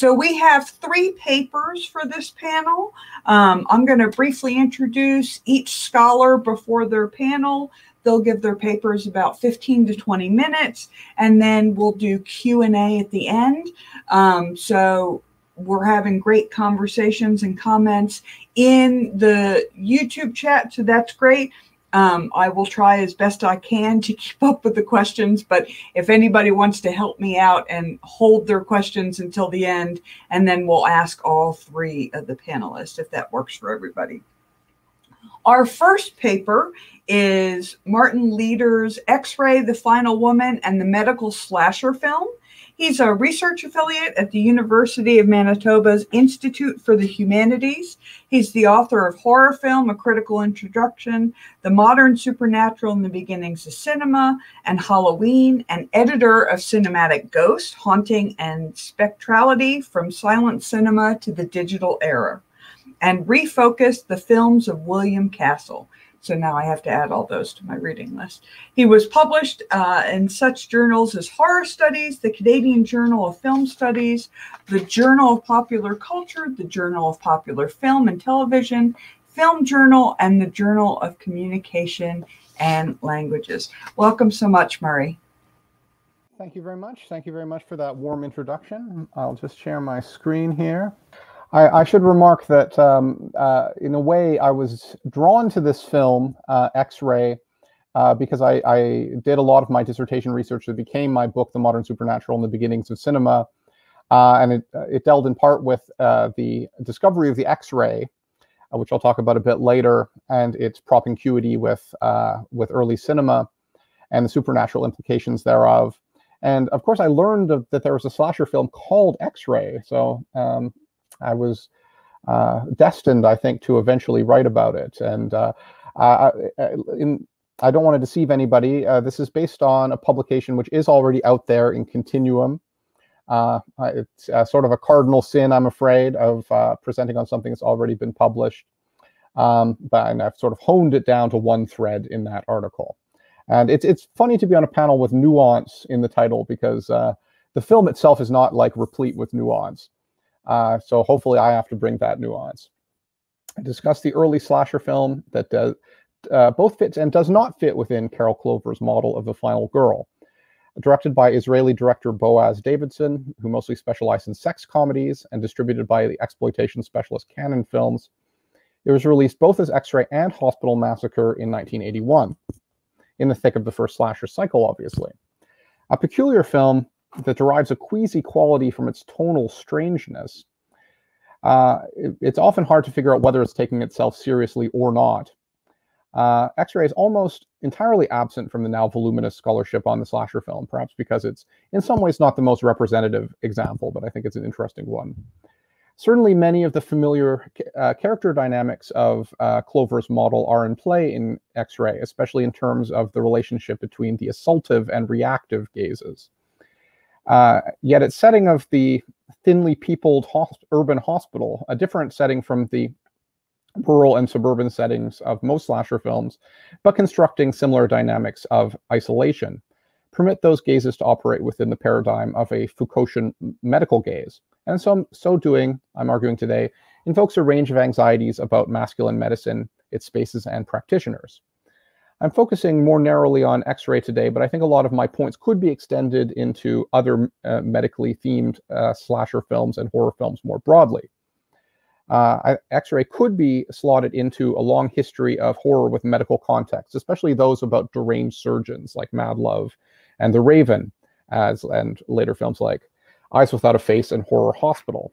So we have three papers for this panel. Um, I'm going to briefly introduce each scholar before their panel. They'll give their papers about 15 to 20 minutes, and then we'll do Q&A at the end. Um, so we're having great conversations and comments in the YouTube chat, so that's great. Um, I will try as best I can to keep up with the questions, but if anybody wants to help me out and hold their questions until the end, and then we'll ask all three of the panelists if that works for everybody. Our first paper is Martin Leeder's X-Ray, The Final Woman, and the Medical Slasher Film. He's a research affiliate at the University of Manitoba's Institute for the Humanities. He's the author of Horror Film, A Critical Introduction, The Modern Supernatural and the Beginnings of Cinema, and Halloween, and editor of Cinematic Ghost, Haunting and Spectrality from Silent Cinema to the Digital Era, and refocused the films of William Castle. So now I have to add all those to my reading list. He was published uh, in such journals as Horror Studies, the Canadian Journal of Film Studies, the Journal of Popular Culture, the Journal of Popular Film and Television, Film Journal, and the Journal of Communication and Languages. Welcome so much, Murray. Thank you very much. Thank you very much for that warm introduction. I'll just share my screen here. I, I should remark that um, uh, in a way I was drawn to this film, uh, X-Ray, uh, because I, I, did a lot of my dissertation research that became my book, The Modern Supernatural and the Beginnings of Cinema. Uh, and it, uh, it dealt in part with uh, the discovery of the X-ray, which I'll talk about a bit later, and its propinquity with, with early cinema and the supernatural implications thereof. And of course, I learned that there was a slasher film called X-Ray. So um, I was uh, destined, I think, to eventually write about it. And uh, I, in, I don't want to deceive anybody. Uh, this is based on a publication which is already out there in Continuum. Uh, it's uh, sort of a cardinal sin, I'm afraid, of uh, presenting on something that's already been published. Um, but and I've sort of honed it down to one thread in that article. And it's it's funny to be on a panel with nuance in the title because the film itself is not like replete with nuance. Uh, so hopefully I have to bring that nuance. I discussed the early slasher film that does, uh, both fits and does not fit within Carol Clover's model of the final girl. Directed by Israeli director Boaz Davidson, who mostly specialized in sex comedies, and distributed by the exploitation specialist Cannon Films, it was released both as X-Ray and Hospital Massacre in 1981, in the thick of the first slasher cycle, obviously. A peculiar film that derives a queasy quality from its tonal strangeness. Uh, it, it's often hard to figure out whether it's taking itself seriously or not. Uh, X-ray is almost entirely absent from the now voluminous scholarship on the slasher film, perhaps because it's in some ways not the most representative example, but I think it's an interesting one. Certainly, many of the familiar uh, character dynamics of uh, Clover's model are in play in X-ray, especially in terms of the relationship between the assaultive and reactive gazes. Uh, yet its setting of the thinly peopled host urban hospital, a different setting from the rural and suburban settings of most slasher films, but constructing similar dynamics of isolation, permit those gazes to operate within the paradigm of a Foucaultian medical gaze. And so, so doing, I'm arguing today, invokes a range of anxieties about masculine medicine, its spaces, and practitioners. I'm focusing more narrowly on X-ray today, but I think a lot of my points could be extended into other uh, medically themed uh, slasher films and horror films more broadly. Uh, X-ray could be slotted into a long history of horror with medical context, especially those about deranged surgeons like Mad Love and The Raven, as and later films like Eyes Without a Face and Horror Hospital.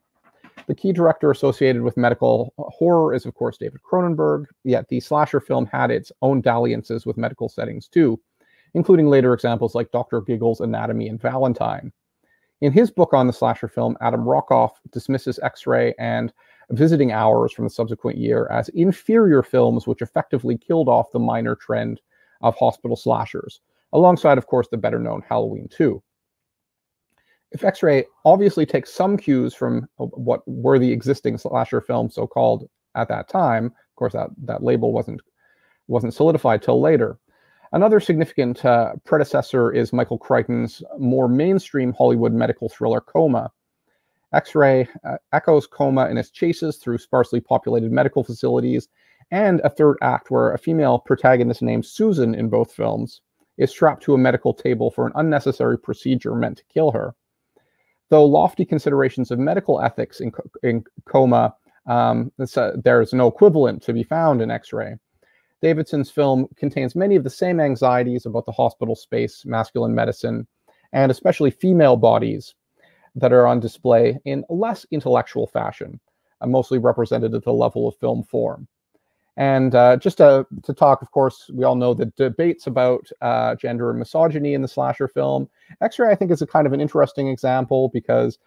The key director associated with medical uh, horror is, of course, David Cronenberg, yet the slasher film had its own dalliances with medical settings too, including later examples like Dr. Giggles Anatomy and Valentine. In his book on the slasher film, Adam Rockoff dismisses X ray and visiting hours from the subsequent year as inferior films which effectively killed off the minor trend of hospital slashers, alongside, of course, the better known Halloween 2 if X-ray obviously takes some cues from what were the existing slasher films, so-called at that time, of course that that label wasn't wasn't solidified till later. Another significant uh, predecessor is Michael Crichton's more mainstream Hollywood medical thriller Coma, X-ray uh, echoes coma in its chases through sparsely populated medical facilities, and a third act where a female protagonist named Susan in both films is strapped to a medical table for an unnecessary procedure meant to kill her. Though lofty considerations of medical ethics in, in coma, um, uh, there's no equivalent to be found in X-ray. Davidson's film contains many of the same anxieties about the hospital space, masculine medicine, and especially female bodies that are on display in less intellectual fashion, uh, mostly represented at the level of film form. And uh, just to, to talk, of course, we all know the debates about uh, gender and misogyny in the slasher film. X-Ray, I think, is a kind of an interesting example because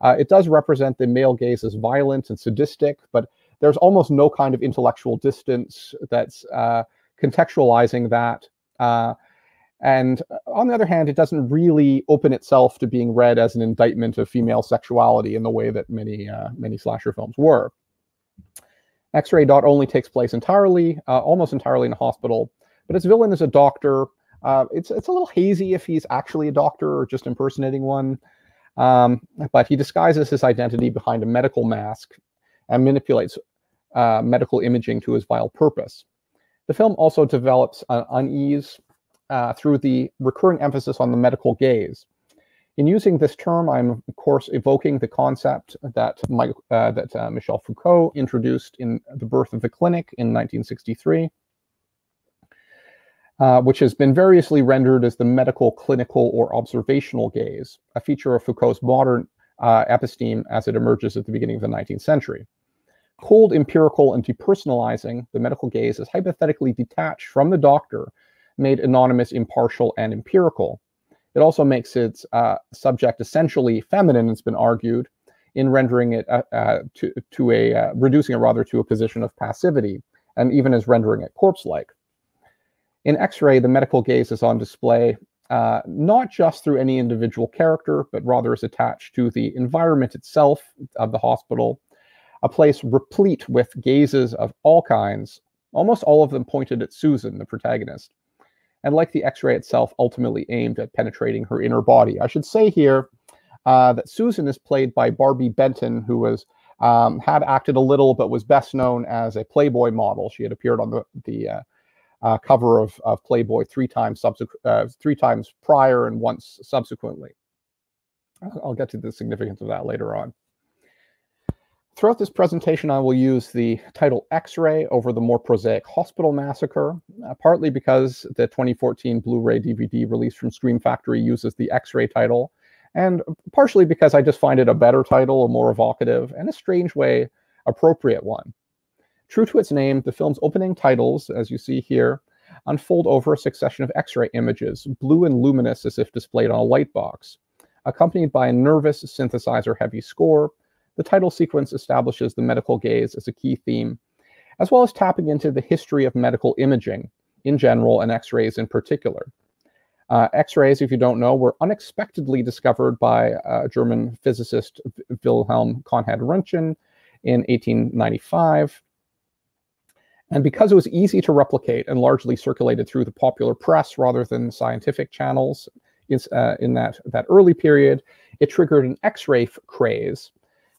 uh, it does represent the male gaze as violent and sadistic, but there's almost no kind of intellectual distance that's uh, contextualizing that. Uh, and on the other hand, it doesn't really open itself to being read as an indictment of female sexuality in the way that many uh, many slasher films were. X-Ray Dot only takes place entirely, uh, almost entirely in a hospital, but its villain is a doctor. Uh, it's it's a little hazy if he's actually a doctor or just impersonating one, um, but he disguises his identity behind a medical mask and manipulates uh, medical imaging to his vile purpose. The film also develops an unease uh, through the recurring emphasis on the medical gaze. In using this term, I'm of course evoking the concept that, uh, that uh, Michel Foucault introduced in The Birth of the Clinic in 1963, uh, which has been variously rendered as the medical, clinical, or observational gaze, a feature of Foucault's modern uh, episteme as it emerges at the beginning of the 19th century. Cold, empirical, and depersonalizing, the medical gaze is hypothetically detached from the doctor made anonymous, impartial, and empirical. It also makes its uh, subject essentially feminine, it's been argued, in rendering it uh, uh, to, to a, uh, reducing it rather to a position of passivity, and even as rendering it corpse-like. In X-ray, the medical gaze is on display uh, not just through any individual character, but rather is attached to the environment itself of the hospital, a place replete with gazes of all kinds, almost all of them pointed at Susan, the protagonist and like the X-ray itself, ultimately aimed at penetrating her inner body. I should say here uh, that Susan is played by Barbi Benton, who was um, had acted a little, but was best known as a Playboy model. She had appeared on the the uh, uh, cover of, of Playboy three times uh, three times prior and once subsequently. I'll get to the significance of that later on. Throughout this presentation, I will use the title X-Ray over the more prosaic Hospital Massacre, uh, partly because the 2014 Blu-ray DVD released from Scream Factory uses the X-Ray title, and partially because I just find it a better title, a more evocative, and a strange way, appropriate one. True to its name, the film's opening titles, as you see here, unfold over a succession of X-ray images, blue and luminous as if displayed on a light box, accompanied by a nervous synthesizer-heavy score, the title sequence establishes the medical gaze as a key theme, as well as tapping into the history of medical imaging in general and X-rays in particular. Uh, X-rays, if you don't know, were unexpectedly discovered by uh, German physicist Wilhelm Conrad Röntgen in 1895. And because it was easy to replicate and largely circulated through the popular press rather than scientific channels uh, in that, that early period, it triggered an X-ray craze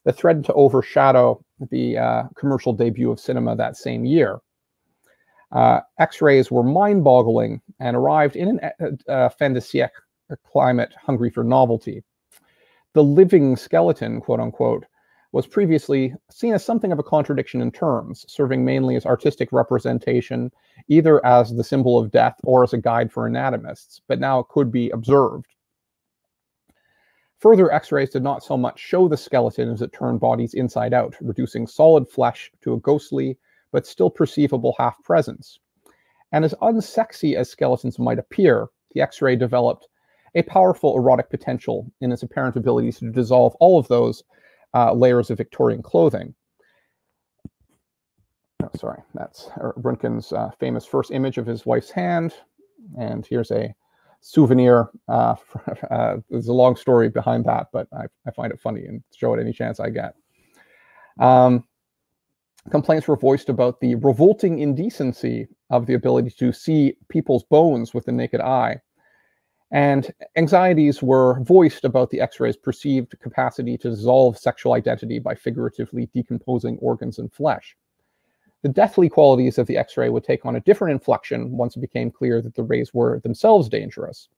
that threatened to overshadow the uh, commercial debut of cinema that same year. Uh, X-rays were mind-boggling and arrived in an uh, fin de siècle climate hungry for novelty. The living skeleton, quote unquote, was previously seen as something of a contradiction in terms, serving mainly as artistic representation, either as the symbol of death or as a guide for anatomists, but now it could be observed. Further x-rays did not so much show the skeleton as it turned bodies inside out, reducing solid flesh to a ghostly but still perceivable half presence. And as unsexy as skeletons might appear, the x-ray developed a powerful erotic potential in its apparent ability to dissolve all of those uh, layers of Victorian clothing. Oh, sorry, that's Röntgen's uh, famous first image of his wife's hand. And here's a souvenir. Uh, uh, there's a long story behind that, but I, I, find it funny and show it any chance I get. Um, complaints were voiced about the revolting indecency of the ability to see people's bones with the naked eye. And anxieties were voiced about the X ray's perceived capacity to dissolve sexual identity by figuratively decomposing organs and flesh. The deathly qualities of the X ray would take on a different inflection once it became clear that the rays were themselves dangerous.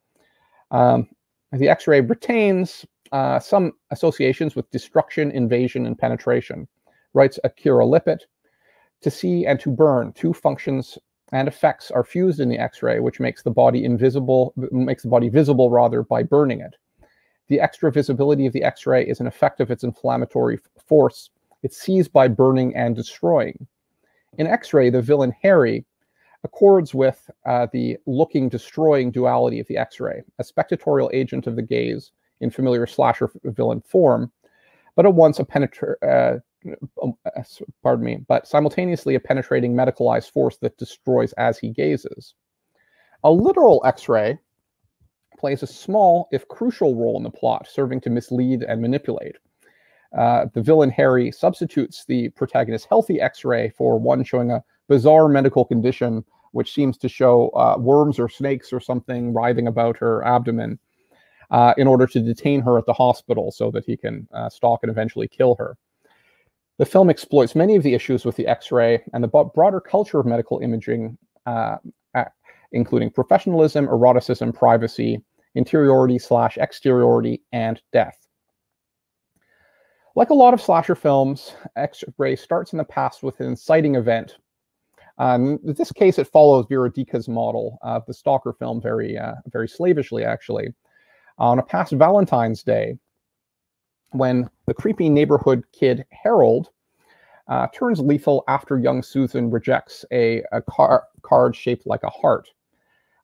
Um, the X ray retains uh, some associations with destruction, invasion, and penetration, writes Akira Lippit. To see and to burn, two functions and effects are fused in the X-ray, which makes the body invisible, makes the body visible rather by burning it. The extra visibility of the X-ray is an effect of its inflammatory force. It sees by burning and destroying. In X-ray, the villain Harry accords with uh, the looking, destroying duality of the X-ray, a spectatorial agent of the gaze in familiar slasher villain form, but at once a penetra- uh, um, uh, pardon me, but simultaneously a penetrating medicalized force that destroys as he gazes. A literal X-ray plays a small, if crucial, role in the plot, serving to mislead and manipulate. Uh, the villain Harry substitutes the protagonist's healthy X-ray for one showing a bizarre medical condition, which seems to show uh, worms or snakes or something writhing about her abdomen, uh, in order to detain her at the hospital so that he can uh, stalk and eventually kill her. The film exploits many of the issues with the X-ray and the broader culture of medical imaging, uh, including professionalism, eroticism, privacy, interiority slash exteriority, and death. Like a lot of slasher films, X-ray starts in the past with an inciting event. Um, in this case, it follows Vera Dika's model of the stalker film very, uh, very slavishly, actually. On a past Valentine's Day, when the creepy neighborhood kid Harold uh, turns lethal after young Susan rejects a, a car, card shaped like a heart.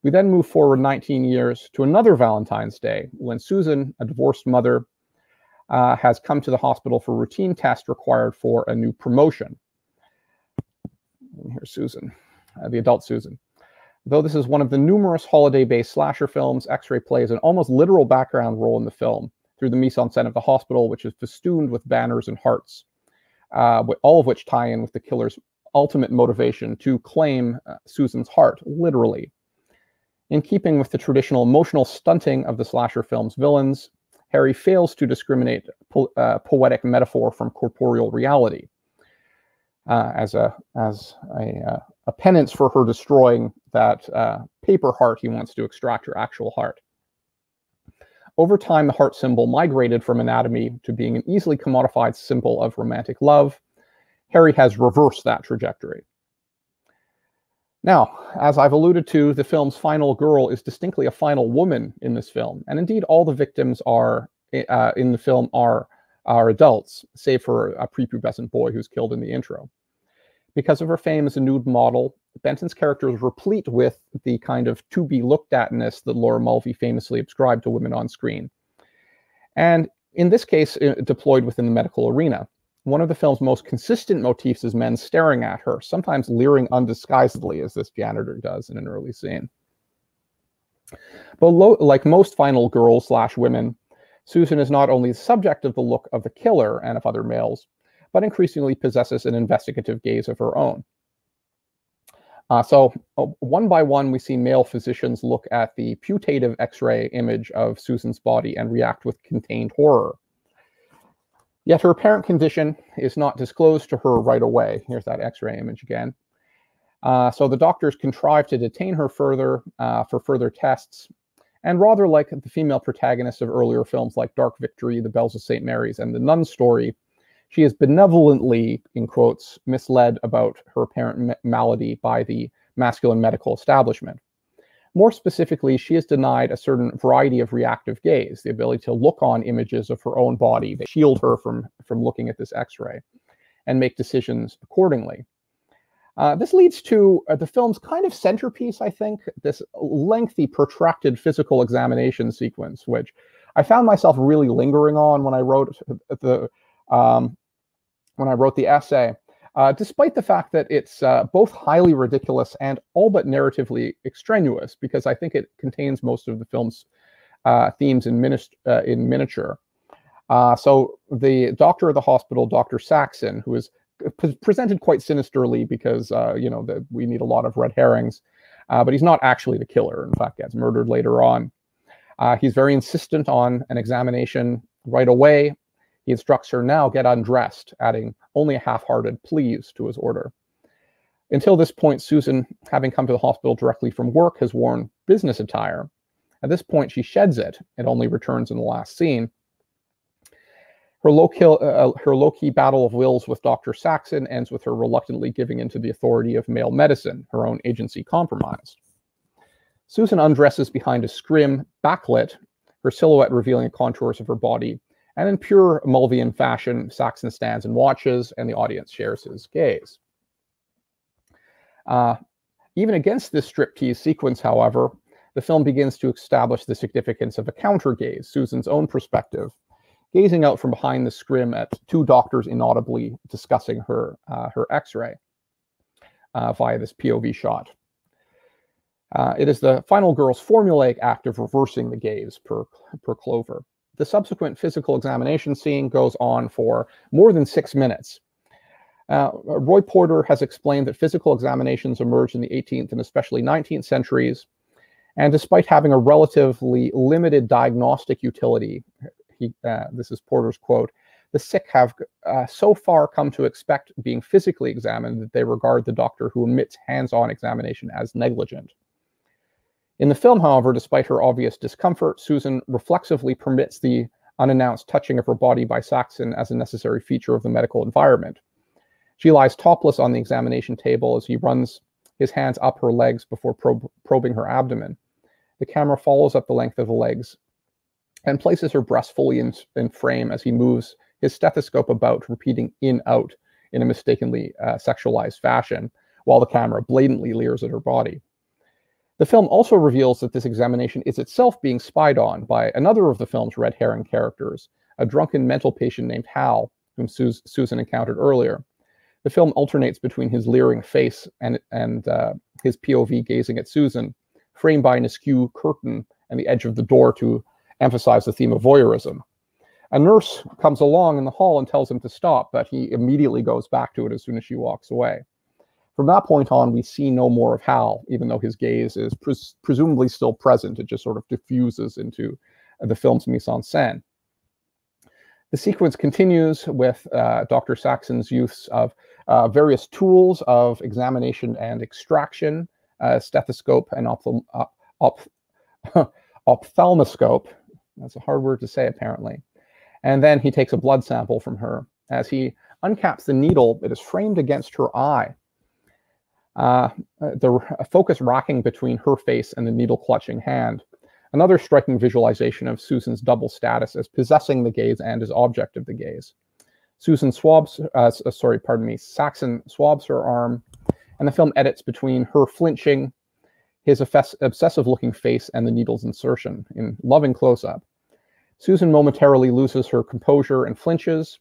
We then move forward 19 years to another Valentine's Day when Susan, a divorced mother, uh, has come to the hospital for routine tests required for a new promotion. here's Susan, uh, the adult Susan. Though this is one of the numerous holiday based slasher films, X ray plays an almost literal background role in the film through the mise en scène of the hospital, which is festooned with banners and hearts, uh, all of which tie in with the killer's ultimate motivation to claim uh, Susan's heart, literally. In keeping with the traditional emotional stunting of the slasher film's villains, Harry fails to discriminate po uh, poetic metaphor from corporeal reality. Uh, as a as a, uh, a, penance for her destroying that uh, paper heart, he wants to extract her actual heart. Over time, the heart symbol migrated from anatomy to being an easily commodified symbol of romantic love. Harry has reversed that trajectory. Now, as I've alluded to, the film's final girl is distinctly a final woman in this film, and indeed all the victims are uh, in the film are are adults, save for a prepubescent boy who's killed in the intro. Because of her fame as a nude model, Benton's character is replete with the kind of to be looked atness that Laura Mulvey famously ascribed to women on screen. And in this case, uh, deployed within the medical arena. One of the film's most consistent motifs is men staring at her, sometimes leering undisguisedly, as this janitor does in an early scene. But like most final girls slash women, Susan is not only the subject of the look of the killer and of other males, but increasingly possesses an investigative gaze of her own. Uh, so uh, one by one, we see male physicians look at the putative X-ray image of Susan's body and react with contained horror. Yet her apparent condition is not disclosed to her right away. Here's that X-ray image again. Uh, so the doctors contrive to detain her further uh, for further tests. And rather like the female protagonists of earlier films like Dark Victory, The Bells of St. Mary's, and The Nun Story, she is benevolently, in quotes, misled about her apparent malady by the masculine medical establishment. More specifically, she is denied a certain variety of reactive gaze, the ability to look on images of her own body that shield her from, from looking at this x ray and make decisions accordingly. Uh, this leads to uh, the film's kind of centerpiece, I think, this lengthy, protracted physical examination sequence, which I found myself really lingering on when I wrote the um, when I wrote the essay, uh, despite the fact that it's uh, both highly ridiculous and all but narratively extraneous, because I think it contains most of the film's uh, themes in, uh, in miniature. Uh, so the doctor of the hospital, Dr. Saxon, who is presented quite sinisterly because, uh, you know, the, we need a lot of red herrings, but he's not actually the killer. In fact, gets murdered later on. Uh, he's very insistent on an examination right away. He instructs her now get undressed, adding only a half-hearted please to his order. Until this point, Susan, having come to the hospital directly from work, has worn business attire. At this point, she sheds it and only returns in the last scene. Her low-key, uh, uh, her low-key battle of wills with Dr. Saxon ends with her reluctantly giving in to the authority of male medicine, her own agency compromised. Susan undresses behind a scrim, backlit, her silhouette revealing the contours of her body. And in pure Mulvian fashion, Saxon stands and watches, and the audience shares his gaze. Uh, even against this striptease sequence, however, the film begins to establish the significance of a counter gaze, Susan's own perspective, gazing out from behind the scrim at two doctors inaudibly discussing her, uh, her x-ray uh, via this POV shot. Uh, it is the final girl's formulaic act of reversing the gaze per, per Clover. The subsequent physical examination scene goes on for more than six minutes. Uh, Roy Porter has explained that physical examinations emerged in the 18th and especially 19th centuries, and despite having a relatively limited diagnostic utility, he, uh, this is Porter's quote, the sick have uh, so far come to expect being physically examined that they regard the doctor who omits hands-on examination as negligent. In the film, however, despite her obvious discomfort, Susan reflexively permits the unannounced touching of her body by Saxon as a necessary feature of the medical environment. She lies topless on the examination table as he runs his hands up her legs before prob probing her abdomen. The camera follows up the length of the legs and places her breast fully in, in frame as he moves his stethoscope about, repeating in out in a mistakenly uh, sexualized fashion, while the camera blatantly leers at her body. The film also reveals that this examination is itself being spied on by another of the film's red herring characters, a drunken mental patient named Hal, whom Sus Susan encountered earlier. The film alternates between his leering face and, and uh, his POV gazing at Susan, framed by an askew curtain and the edge of the door to emphasize the theme of voyeurism. A nurse comes along in the hall and tells him to stop, but he immediately goes back to it as soon as she walks away. From that point on, we see no more of Hal, even though his gaze is pres presumably still present. It just sort of diffuses into the film's mise en scène. The sequence continues with uh, Dr. Saxon's use of uh, various tools of examination and extraction, uh, stethoscope and op ophthalmoscope. That's a hard word to say, apparently. And then he takes a blood sample from her. As he uncaps the needle, it is framed against her eye uh, the focus rocking between her face and the needle clutching hand. Another striking visualization of Susan's double status as possessing the gaze and as object of the gaze. Susan swabs, uh, uh sorry, pardon me, Saxon swabs her arm, and the film edits between her flinching, his obsessive looking face, and the needle's insertion in loving close up. Susan momentarily loses her composure and flinches,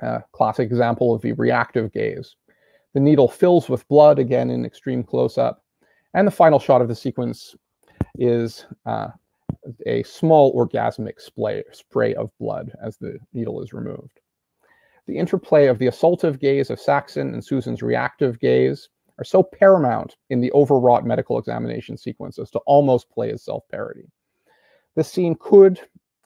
a classic example of the reactive gaze. The needle fills with blood, again in extreme close-up. And the final shot of the sequence is uh, a small orgasmic spray, spray of blood as the needle is removed. The interplay of the assaultive gaze of Saxon and Susan's reactive gaze are so paramount in the overwrought medical examination sequence as to almost play as self-parody. This scene could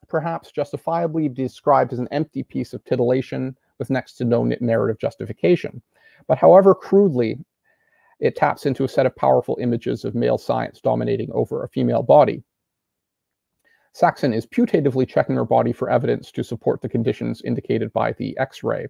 perhaps justifiably be described as an empty piece of titillation with next to no narrative justification. But however crudely, it taps into a set of powerful images of male science dominating over a female body. Saxon is putatively checking her body for evidence to support the conditions indicated by the X-ray.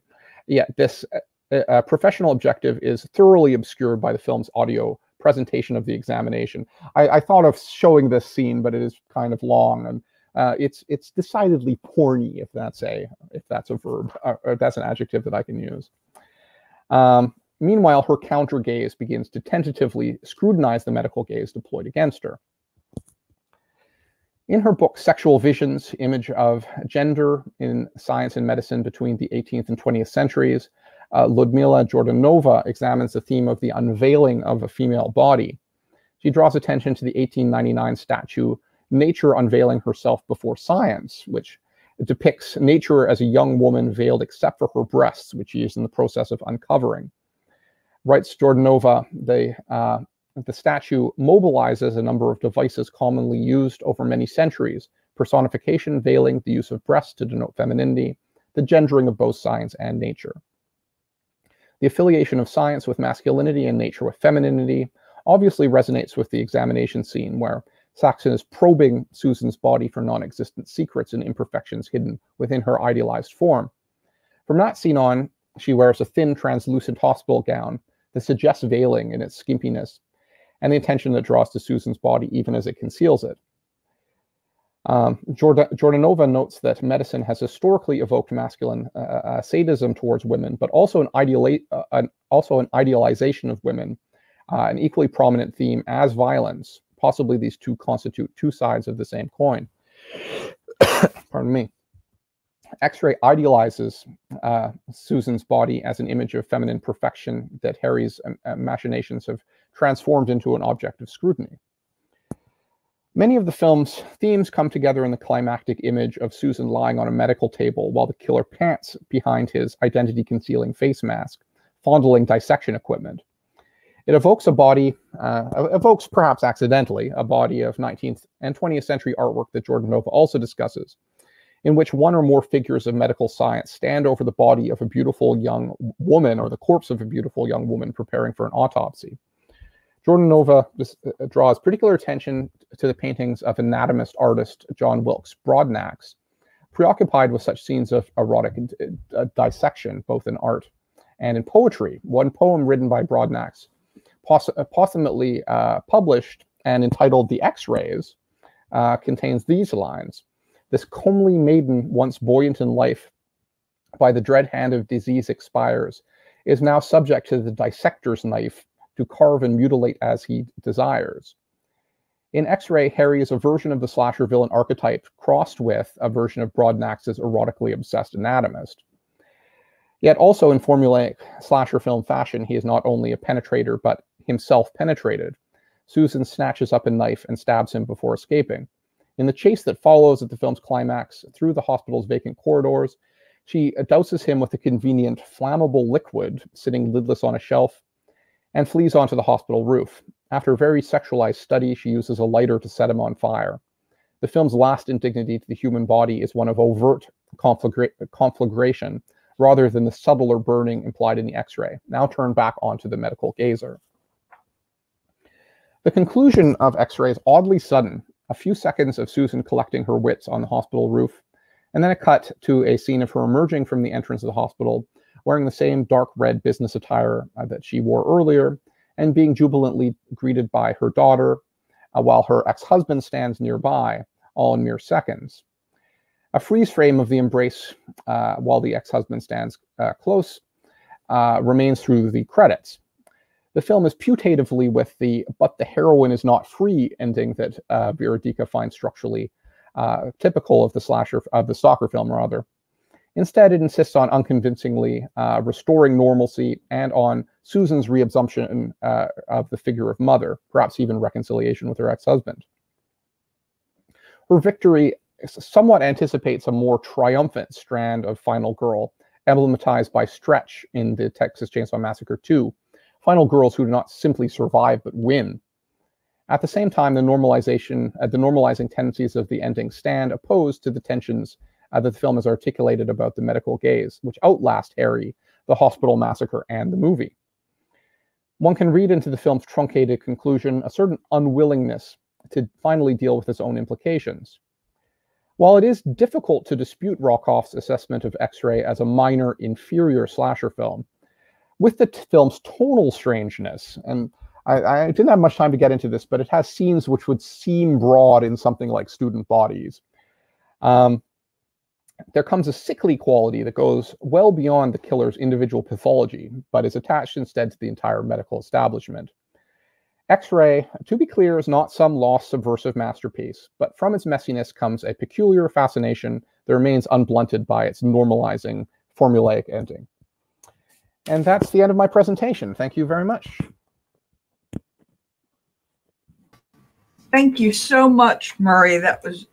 Yet this uh, uh, professional objective is thoroughly obscured by the film's audio presentation of the examination. I, I, thought of showing this scene, but it is kind of long and uh, it's it's decidedly porny, if that's a if that's a verb uh, or that's an adjective that I can use. Um, meanwhile, her counter gaze begins to tentatively scrutinize the medical gaze deployed against her. In her book, Sexual Visions, Image of Gender in Science and Medicine Between the 18th and 20th Centuries, uh, Ludmilla Jordanova examines the theme of the unveiling of a female body. She draws attention to the 1899 statue, Nature Unveiling Herself Before Science, which it depicts nature as a young woman veiled except for her breasts, which she is in the process of uncovering. Writes Jordanova, the, uh, the statue mobilizes a number of devices commonly used over many centuries personification, veiling, the use of breasts to denote femininity, the gendering of both science and nature. The affiliation of science with masculinity and nature with femininity obviously resonates with the examination scene where Saxon is probing Susan's body for non existent secrets and imperfections hidden within her idealized form. From that scene on, she wears a thin, translucent hospital gown that suggests veiling in its skimpiness and the attention that draws to Susan's body even as it conceals it. Um, Jordanova notes that medicine has historically evoked masculine uh, uh, sadism towards women, but also an, ideali- uh, an, also an idealization of women, uh, an equally prominent theme as violence. Possibly these two constitute two sides of the same coin. Pardon me. X-ray idealizes uh, Susan's body as an image of feminine perfection that Harry's um, machinations have transformed into an object of scrutiny. Many of the film's themes come together in the climactic image of Susan lying on a medical table while the killer pants behind his identity concealing face mask, fondling dissection equipment. It evokes a body, uh, evokes perhaps accidentally, a body of 19th and 20th century artwork that Jordanova also discusses, in which one or more figures of medical science stand over the body of a beautiful young woman or the corpse of a beautiful young woman preparing for an autopsy. Jordanova uh, draws particular attention to the paintings of anatomist artist John Wilkes Broadnax, preoccupied with such scenes of erotic uh, dissection, both in art and in poetry. One poem written by Broadnax, posthumously uh, published and entitled The X Rays, uh, contains these lines This comely maiden, once buoyant in life, by the dread hand of disease expires, is now subject to the dissector's knife to carve and mutilate as he desires. In X-Ray, Harry is a version of the slasher villain archetype crossed with a version of Broadnax's erotically obsessed anatomist. Yet also in formulaic slasher film fashion, he is not only a penetrator, but himself penetrated. Susan snatches up a knife and stabs him before escaping. In the chase that follows at the film's climax through the hospital's vacant corridors, she douses him with a convenient flammable liquid sitting lidless on a shelf and flees onto the hospital roof. After a very sexualized study, she uses a lighter to set him on fire. The film's last indignity to the human body is one of overt conflagra- conflagration rather than the subtler burning implied in the x ray, now turned back onto the medical gazer. The conclusion of x ray is oddly sudden a few seconds of Susan collecting her wits on the hospital roof, and then a cut to a scene of her emerging from the entrance of the hospital wearing the same dark red business attire uh, that she wore earlier, and being jubilantly greeted by her daughter, uh, while her ex husband stands nearby, all in mere seconds. A freeze frame of the embrace uh, while the ex husband stands uh, close uh, remains through the credits. The film is putatively with the but the heroine is not free ending that uh, Vera Dika finds structurally uh, typical of the slasher of the stalker film rather. Instead, it insists on unconvincingly uh, restoring normalcy and on Susan's reabsorption uh, of the figure of mother, perhaps even reconciliation with her ex husband. Her victory somewhat anticipates a more triumphant strand of Final Girl, emblematized by Stretch in the Texas Chainsaw Massacre 2, final girls who do not simply survive but win. At the same time, the normalization, uh, the normalizing tendencies of the ending stand opposed to the tensions uh, that the film has articulated about the medical gaze, which outlast Harry, the hospital massacre, and the movie. One can read into the film's truncated conclusion a certain unwillingness to finally deal with its own implications. While it is difficult to dispute Rockoff's assessment of X Ray as a minor, inferior slasher film, with the t- film's tonal strangeness, and I, I, didn't have much time to get into this, but it has scenes which would seem broad in something like student bodies. Um, there comes a sickly quality that goes well beyond the killer's individual pathology, but is attached instead to the entire medical establishment. X Ray, to be clear, is not some lost subversive masterpiece, but from its messiness comes a peculiar fascination that remains unblunted by its normalizing formulaic ending. And that's the end of my presentation. Thank you very much. Thank you so much, Murray. That was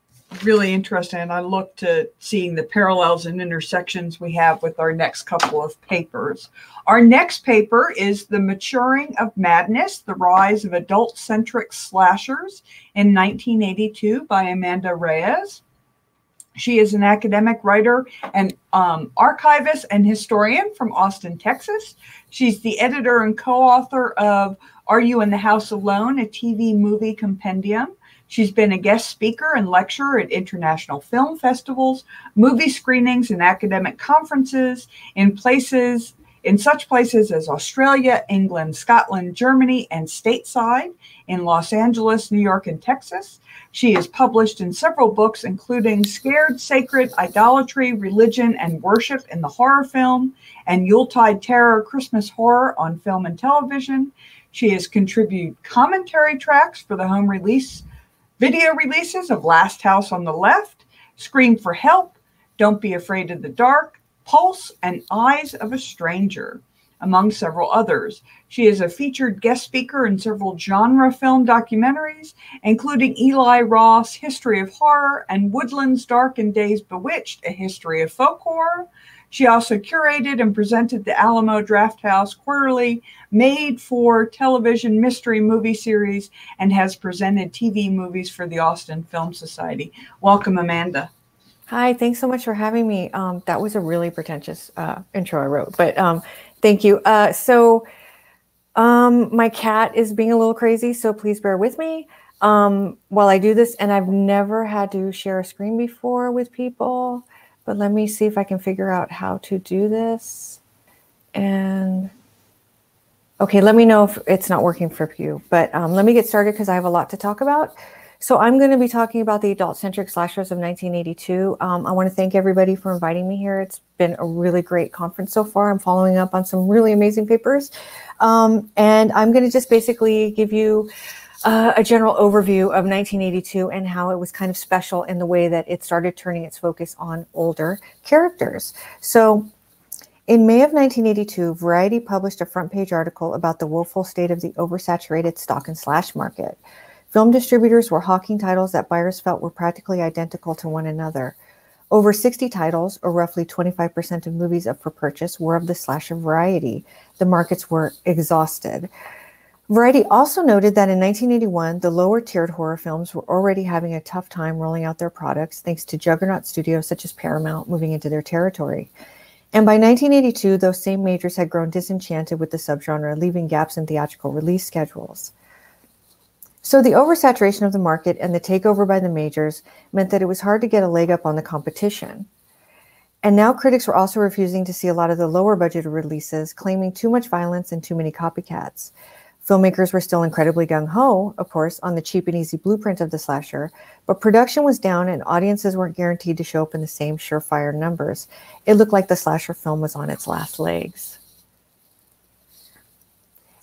really interesting. And I look to seeing the parallels and intersections we have with our next couple of papers. Our next paper is The Maturing of Madness The Rise of Adult Centric Slashers in 1982 by Amanda Reyes. She is an academic writer and um, archivist and historian from Austin, Texas. She's the editor and co author of Are You in the House Alone? A TV movie compendium. She's been a guest speaker and lecturer at international film festivals, movie screenings, and academic conferences in places in such places as Australia, England, Scotland, Germany, and stateside in Los Angeles, New York, and Texas. She is published in several books, including Scared, Sacred, Idolatry, Religion, and Worship in the Horror Film, and Yuletide Terror, Christmas Horror on Film and Television. She has contributed commentary tracks for the home release video releases of Last House on the Left, Scream for Help, Don't Be Afraid of the Dark, Pulse, and Eyes of a Stranger among several others. She is a featured guest speaker in several genre film documentaries, including Eli Roth's History of Horror and Woodlands Dark and Days Bewitched, A History of Folk Horror. She also curated and presented the Alamo Drafthouse Quarterly made for television mystery movie series and has presented TV movies for the Austin Film Society. Welcome, Amanda. Hi, thanks so much for having me. Um, that was a really pretentious uh, intro I wrote, but um, Thank you. Uh, so um, my cat is being a little crazy, so please bear with me um, while I do this. And I've never had to share a screen before with people, but let me see if I can figure out how to do this. And okay, let me know if it's not working for you. But um, let me get started because I have a lot to talk about. So I'm going to be talking about the adult-centric slashers of 1982. Um, I want to thank everybody for inviting me here. It's been a really great conference so far. I'm following up on some really amazing papers. Um, and I'm going to just basically give you uh, a general overview of 1982 and how it was kind of special in the way that it started turning its focus on older characters. So in May of 1982, Variety published a front page article about the woeful state of the oversaturated stalk and slash market. Film distributors were hawking titles that buyers felt were practically identical to one another. Over 60 titles, or roughly 25% of movies up for purchase, were of the slasher variety. The markets were exhausted. Variety also noted that in 1981, the lower tiered horror films were already having a tough time rolling out their products thanks to juggernaut studios such as Paramount moving into their territory. And by 1982, those same majors had grown disenchanted with the subgenre, leaving gaps in theatrical release schedules. So the oversaturation of the market and the takeover by the majors meant that it was hard to get a leg up on the competition. And now critics were also refusing to see a lot of the lower budget releases, claiming too much violence and too many copycats. Filmmakers were still incredibly gung ho, of course, on the cheap and easy blueprint of the slasher, but production was down and audiences weren't guaranteed to show up in the same surefire numbers. It looked like the slasher film was on its last legs.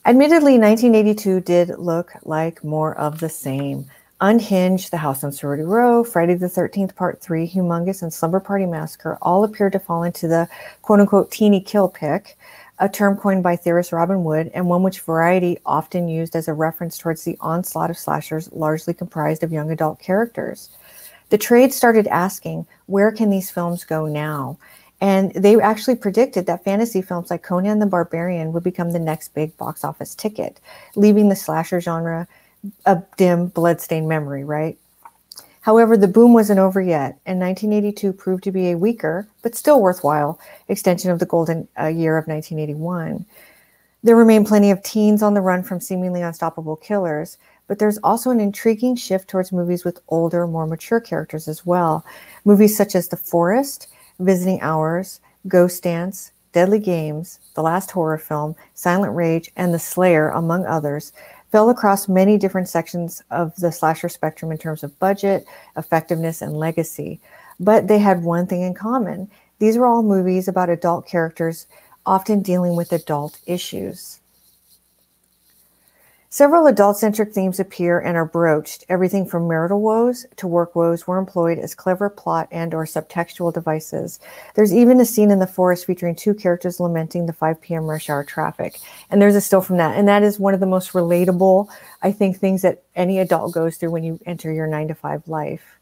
Admittedly, 1982 did look like more of the same. Unhinged, The House on Sorority Row, Friday the 13th, Part 3, Humongous, and Slumber Party Massacre all appeared to fall into the quote unquote teeny kill pic, a term coined by theorist Robin Wood, and one which Variety often used as a reference towards the onslaught of slashers largely comprised of young adult characters. The trade started asking, where can these films go now? And they actually predicted that fantasy films like Conan the Barbarian would become the next big box office ticket, leaving the slasher genre a dim, bloodstained memory, right? However, the boom wasn't over yet, and 1982 proved to be a weaker, but still worthwhile, extension of the golden uh, year of 1981. There remain plenty of teens on the run from seemingly unstoppable killers, but there's also an intriguing shift towards movies with older, more mature characters as well. Movies such as The Forest, Visiting Hours, Ghost Dance, Deadly Games, The Last Horror Film, Silent Rage, and The Slayer, among others, fell across many different sections of the slasher spectrum in terms of budget, effectiveness, and legacy. But they had one thing in common. These were all movies about adult characters, often dealing with adult issues. Several adult-centric themes appear and are broached. Everything from marital woes to work woes were employed as clever plot and or subtextual devices. There's even a scene in the forest featuring two characters lamenting the 5 p.m. rush hour traffic. And there's a still from that. And that is one of the most relatable, I think, things that any adult goes through when you enter your nine to five life.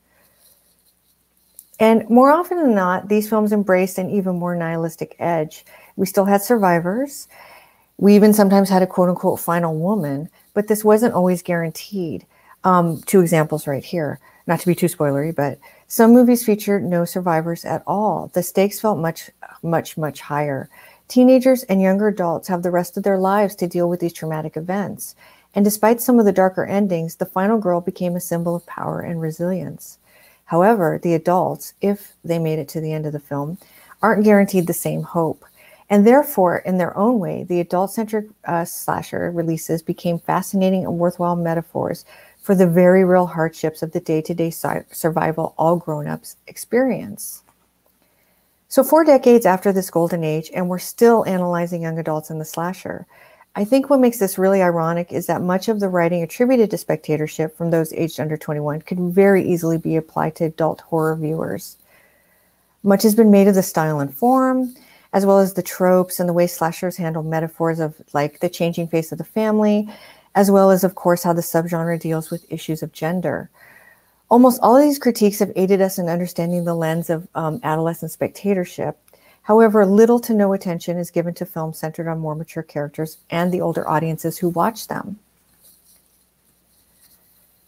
And more often than not, these films embraced an even more nihilistic edge. We still had survivors. We even sometimes had a quote unquote final woman, but this wasn't always guaranteed. Um, two examples right here, not to be too spoilery, but some movies featured no survivors at all. The stakes felt much, much, much higher. Teenagers and younger adults have the rest of their lives to deal with these traumatic events. And despite some of the darker endings, the final girl became a symbol of power and resilience. However, the adults, if they made it to the end of the film, aren't guaranteed the same hope. And therefore, in their own way, the adult centric uh, slasher releases became fascinating and worthwhile metaphors for the very real hardships of the day to day survival all grown ups experience. So, four decades after this golden age, and we're still analyzing young adults in the slasher, I think what makes this really ironic is that much of the writing attributed to spectatorship from those aged under 21 could very easily be applied to adult horror viewers. Much has been made of the style and form, as well as the tropes and the way slashers handle metaphors of like the changing face of the family, as well as, of course, how the subgenre deals with issues of gender. Almost all of these critiques have aided us in understanding the lens of um, adolescent spectatorship However, little to no attention is given to films centered on more mature characters and the older audiences who watch them.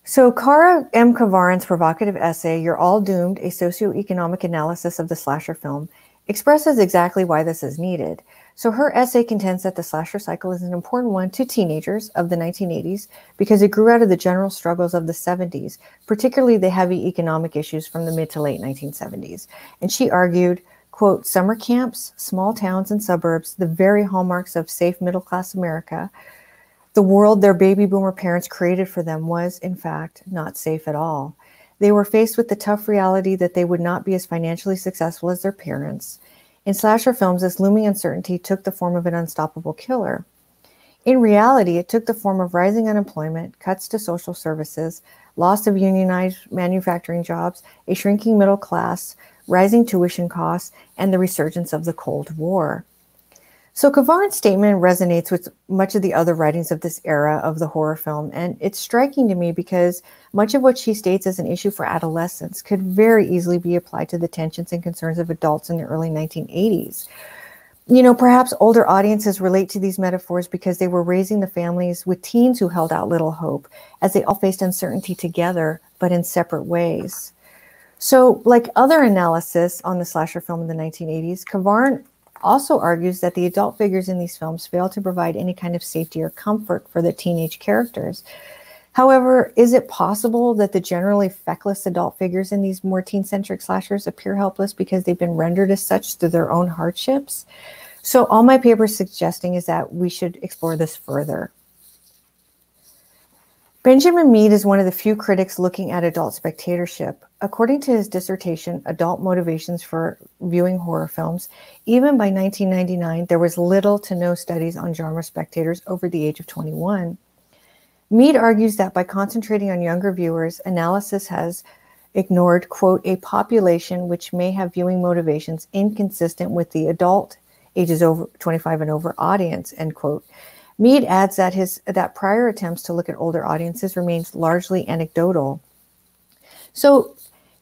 So, Kara M. Kovarin's provocative essay, You're All Doomed, a socioeconomic analysis of the slasher film, expresses exactly why this is needed. So, her essay contends that the slasher cycle is an important one to teenagers of the 1980s because it grew out of the general struggles of the 70s, particularly the heavy economic issues from the mid to late 1970s. And she argued, quote, summer camps, small towns and suburbs, the very hallmarks of safe middle class America, the world their baby boomer parents created for them was, in fact, not safe at all. They were faced with the tough reality that they would not be as financially successful as their parents. In slasher films, this looming uncertainty took the form of an unstoppable killer. In reality, it took the form of rising unemployment, cuts to social services, loss of unionized manufacturing jobs, a shrinking middle class, rising tuition costs, and the resurgence of the Cold War. So Kovarin's statement resonates with much of the other writings of this era of the horror film, and it's striking to me because much of what she states as an issue for adolescents could very easily be applied to the tensions and concerns of adults in the early 1980s. You know, perhaps older audiences relate to these metaphors because they were raising the families with teens who held out little hope as they all faced uncertainty together, but in separate ways. So, like other analysis on the slasher film in the 1980s, Kovarin also argues that the adult figures in these films fail to provide any kind of safety or comfort for the teenage characters. However, is it possible that the generally feckless adult figures in these more teen centric slashers appear helpless because they've been rendered as such through their own hardships? So, all my paper is suggesting is that we should explore this further. Benjamin Mead is one of the few critics looking at adult spectatorship. According to his dissertation, Adult Motivations for Viewing Horror Films, even by 1999, there was little to no studies on genre spectators over the age of 21. Mead argues that by concentrating on younger viewers, analysis has ignored, quote, a population which may have viewing motivations inconsistent with the adult ages over 25 and over audience, end quote. Mead adds that his that prior attempts to look at older audiences remains largely anecdotal. So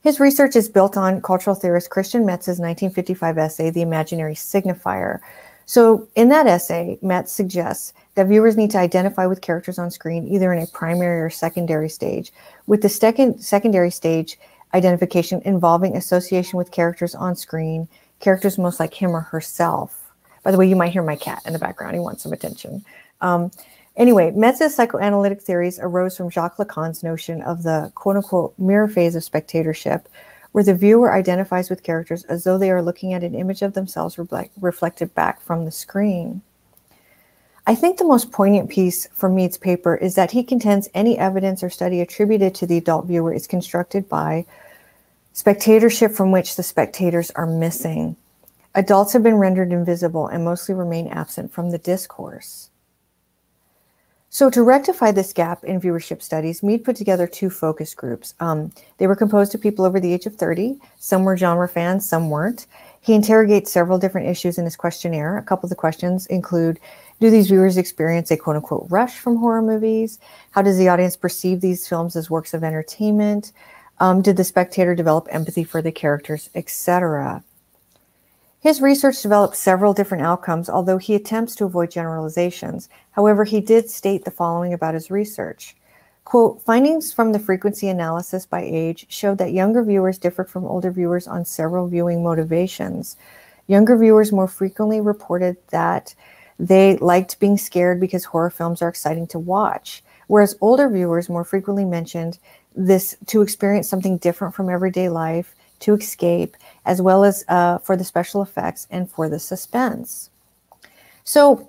his research is built on cultural theorist Christian Metz's 1955 essay, The Imaginary Signifier. So, in that essay, Metz suggests that viewers need to identify with characters on screen either in a primary or secondary stage, with the second secondary stage identification involving association with characters on screen, characters most like him or herself. By the way, you might hear my cat in the background. He wants some attention. Um, anyway, Metz's psychoanalytic theories arose from Jacques Lacan's notion of the quote unquote mirror phase of spectatorship, where the viewer identifies with characters as though they are looking at an image of themselves reflect, reflected back from the screen. I think the most poignant piece from Mead's paper is that he contends any evidence or study attributed to the adult viewer is constructed by spectatorship from which the spectators are missing. Adults have been rendered invisible and mostly remain absent from the discourse. So, to rectify this gap in viewership studies, Mead put together two focus groups. Um, they were composed of people over the age of 30. Some were genre fans, some weren't. He interrogates several different issues in his questionnaire. A couple of the questions include Do these viewers experience a quote unquote rush from horror movies? How does the audience perceive these films as works of entertainment? Um, did the spectator develop empathy for the characters, etc.? His research developed several different outcomes, although he attempts to avoid generalizations. However, he did state the following about his research. Quote, findings from the frequency analysis by age showed that younger viewers differed from older viewers on several viewing motivations. Younger viewers more frequently reported that they liked being scared because horror films are exciting to watch, whereas older viewers more frequently mentioned this to experience something different from everyday life, to escape, as well as uh, for the special effects and for the suspense. So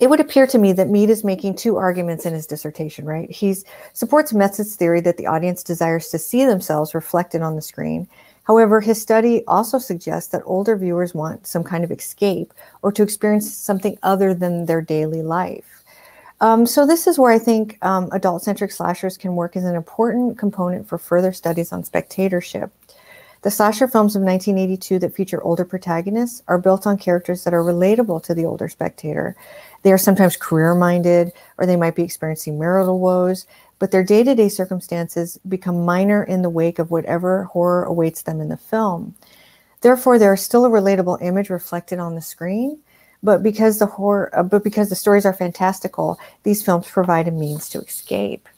it would appear to me that Mead is making two arguments in his dissertation, right? He supports Metz's theory that the audience desires to see themselves reflected on the screen. However, his study also suggests that older viewers want some kind of escape or to experience something other than their daily life. Um, so this is where I think um, adult-centric slashers can work as an important component for further studies on spectatorship. The slasher films of 1982 that feature older protagonists are built on characters that are relatable to the older spectator. They are sometimes career minded or they might be experiencing marital woes, but their day to day circumstances become minor in the wake of whatever horror awaits them in the film. Therefore, there is still a relatable image reflected on the screen, but because the horror, uh, but because the stories are fantastical, these films provide a means to escape.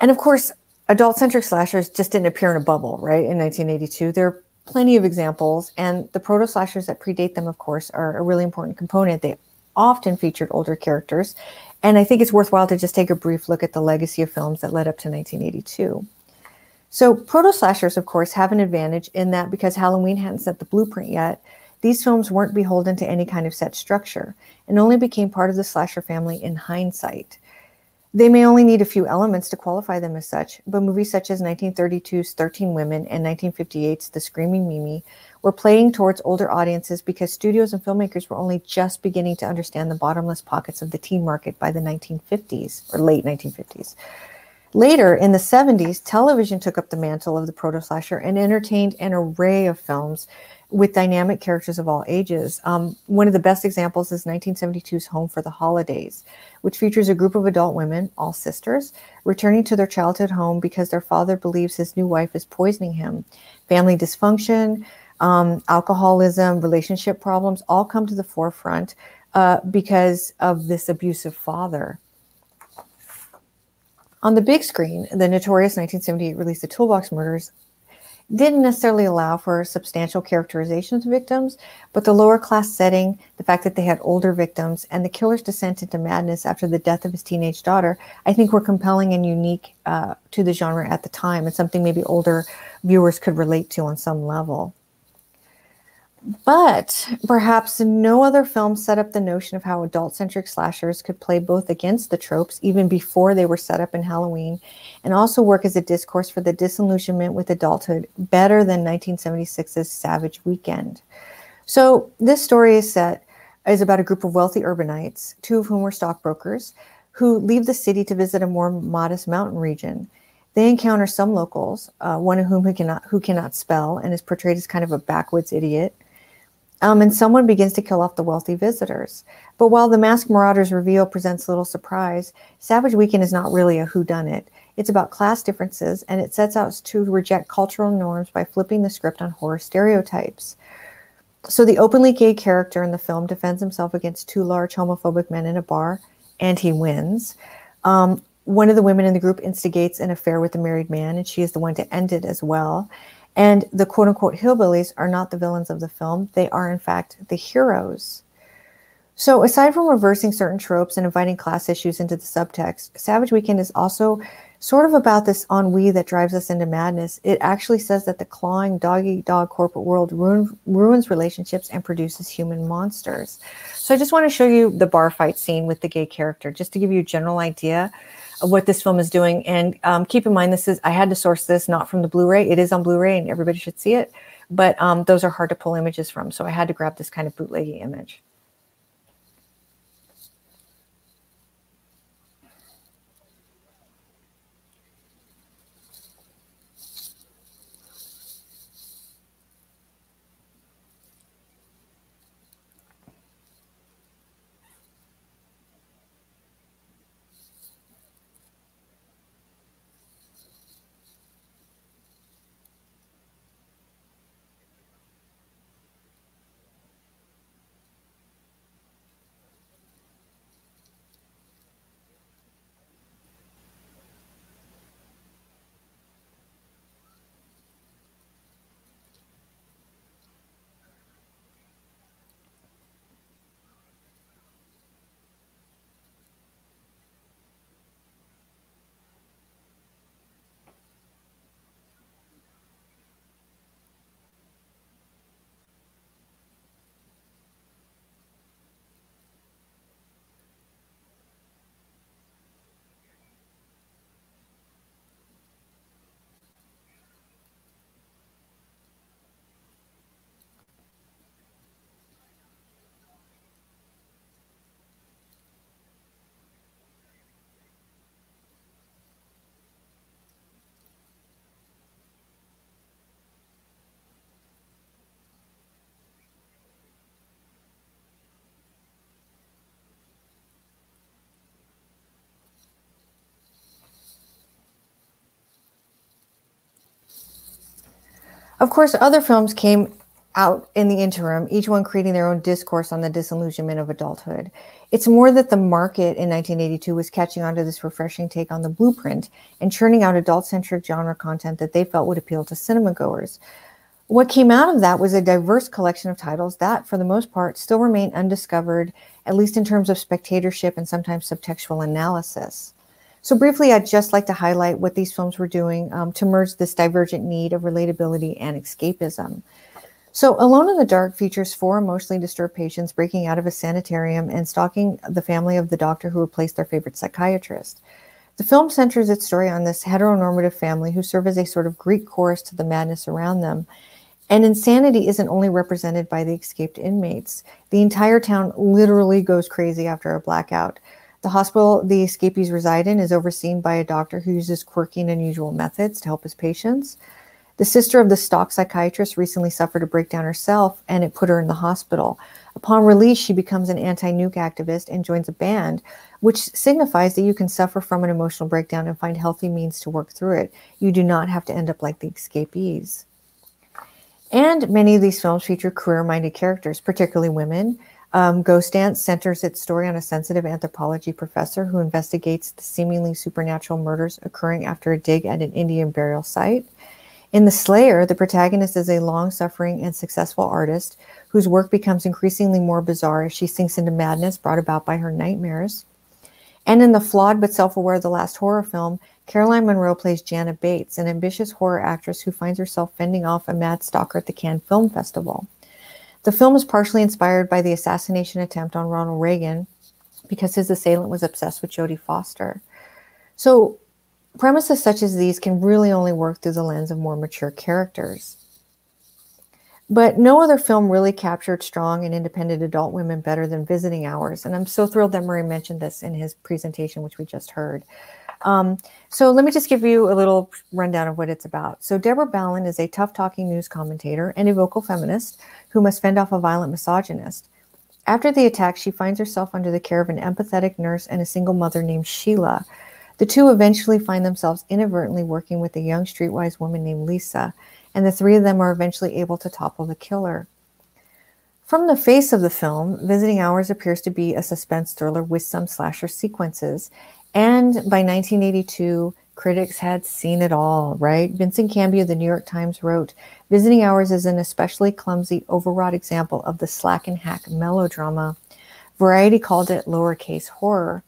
And of course, adult centric slashers just didn't appear in a bubble, right? In 1982, there are plenty of examples, and the proto slashers that predate them, of course, are a really important component. They often featured older characters, and I think it's worthwhile to just take a brief look at the legacy of films that led up to 1982. So, proto slashers, of course, have an advantage in that because Halloween hadn't set the blueprint yet, these films weren't beholden to any kind of set structure and only became part of the slasher family in hindsight. They may only need a few elements to qualify them as such, but movies such as 1932's 13 Women and 1958's The Screaming Mimi were playing towards older audiences because studios and filmmakers were only just beginning to understand the bottomless pockets of the teen market by the 1950s or late 1950s. Later, in the 70s, television took up the mantle of the proto slasher and entertained an array of films with dynamic characters of all ages. Um, one of the best examples is 1972's Home for the Holidays, which features a group of adult women, all sisters, returning to their childhood home because their father believes his new wife is poisoning him. Family dysfunction, um, alcoholism, relationship problems all come to the forefront uh, because of this abusive father. On the big screen, the notorious 1978 release The Toolbox Murders didn't necessarily allow for substantial characterizations of victims, but the lower class setting, the fact that they had older victims, and the killer's descent into madness after the death of his teenage daughter, I think were compelling and unique uh, to the genre at the time, and something maybe older viewers could relate to on some level. But perhaps no other film set up the notion of how adult centric slashers could play both against the tropes even before they were set up in Halloween and also work as a discourse for the disillusionment with adulthood better than 1976's Savage Weekend. So, this story is set is about a group of wealthy urbanites, two of whom were stockbrokers, who leave the city to visit a more modest mountain region. They encounter some locals, uh, one of whom who cannot who cannot spell and is portrayed as kind of a backwoods idiot. Um, and someone begins to kill off the wealthy visitors. But while the Masked Marauders reveal presents little surprise, Savage Weekend is not really a whodunit. It's about class differences, and it sets out to reject cultural norms by flipping the script on horror stereotypes. So the openly gay character in the film defends himself against two large homophobic men in a bar, and he wins. Um, one of the women in the group instigates an affair with a married man, and she is the one to end it as well. And the quote unquote hillbillies are not the villains of the film, they are, in fact, the heroes. So, aside from reversing certain tropes and inviting class issues into the subtext, Savage Weekend is also sort of about this ennui that drives us into madness. It actually says that the clawing dog eat dog corporate world ruin, ruins relationships and produces human monsters. So, I just want to show you the bar fight scene with the gay character, just to give you a general idea what this film is doing. And um, keep in mind, this is I had to source this not from the Blu-ray. It is on Blu-ray, and everybody should see it. But um, those are hard to pull images from, so I had to grab this kind of bootleggy image. Of course, other films came out in the interim, each one creating their own discourse on the disillusionment of adulthood. It's more that the market in 1982 was catching on to this refreshing take on the blueprint and churning out adult centric genre content that they felt would appeal to cinema goers. What came out of that was a diverse collection of titles that, for the most part, still remain undiscovered, at least in terms of spectatorship and sometimes subtextual analysis. So, briefly, I'd just like to highlight what these films were doing um, to merge this divergent need of relatability and escapism. So, Alone in the Dark features four emotionally disturbed patients breaking out of a sanitarium and stalking the family of the doctor who replaced their favorite psychiatrist. The film centers its story on this heteronormative family who serve as a sort of Greek chorus to the madness around them. And insanity isn't only represented by the escaped inmates. The entire town literally goes crazy after a blackout. The hospital the escapees reside in is overseen by a doctor who uses quirky and unusual methods to help his patients. The sister of the stock psychiatrist recently suffered a breakdown herself, and it put her in the hospital. Upon release, she becomes an anti nuke activist and joins a band, which signifies that you can suffer from an emotional breakdown and find healthy means to work through it. You do not have to end up like the escapees. And many of these films feature career minded characters, particularly women. Um, Ghost Dance centers its story on a sensitive anthropology professor who investigates the seemingly supernatural murders occurring after a dig at an Indian burial site. In The Slayer, the protagonist is a long suffering and successful artist whose work becomes increasingly more bizarre as she sinks into madness brought about by her nightmares. And in the flawed but self aware The Last Horror film, Caroline Munro plays Jana Bates, an ambitious horror actress who finds herself fending off a mad stalker at the Cannes Film Festival. The film is partially inspired by the assassination attempt on Ronald Reagan because his assailant was obsessed with Jodie Foster. So, Premises such as these can really only work through the lens of more mature characters. But no other film really captured strong and independent adult women better than Visiting Hours. And I'm so thrilled that Murray mentioned this in his presentation, which we just heard. Um, so let me just give you a little rundown of what it's about. So Deborah Ballin is a tough talking news commentator and a vocal feminist who must fend off a violent misogynist. After the attack, she finds herself under the care of an empathetic nurse and a single mother named Sheila, the two eventually find themselves inadvertently working with a young streetwise woman named Lisa, and the three of them are eventually able to topple the killer. From the face of the film, Visiting Hours appears to be a suspense thriller with some slasher sequences. And by 1982, critics had seen it all, right? Vincent Canby of the New York Times wrote Visiting Hours is an especially clumsy, overwrought example of the slack and hack melodrama. Variety called it lowercase horror.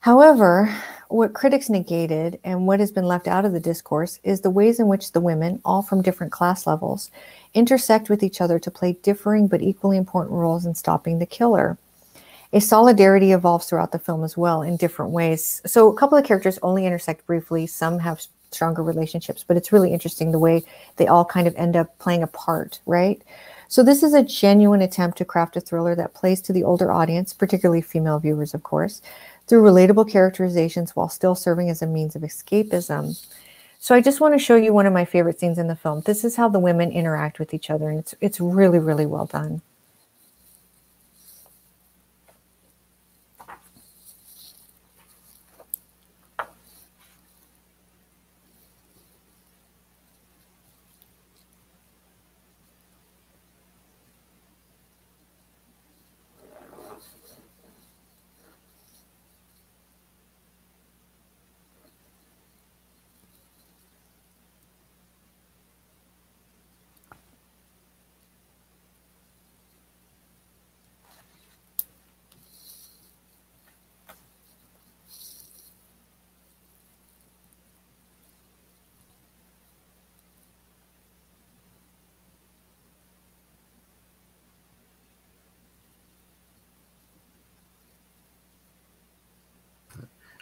However, what critics negated and what has been left out of the discourse is the ways in which the women, all from different class levels, intersect with each other to play differing but equally important roles in stopping the killer. A solidarity evolves throughout the film as well in different ways. So, a couple of characters only intersect briefly, some have stronger relationships, but it's really interesting the way they all kind of end up playing a part, right? So, this is a genuine attempt to craft a thriller that plays to the older audience, particularly female viewers, of course, through relatable characterizations while still serving as a means of escapism. So I just want to show you one of my favorite scenes in the film. This is how the women interact with each other, and it's it's really really well done.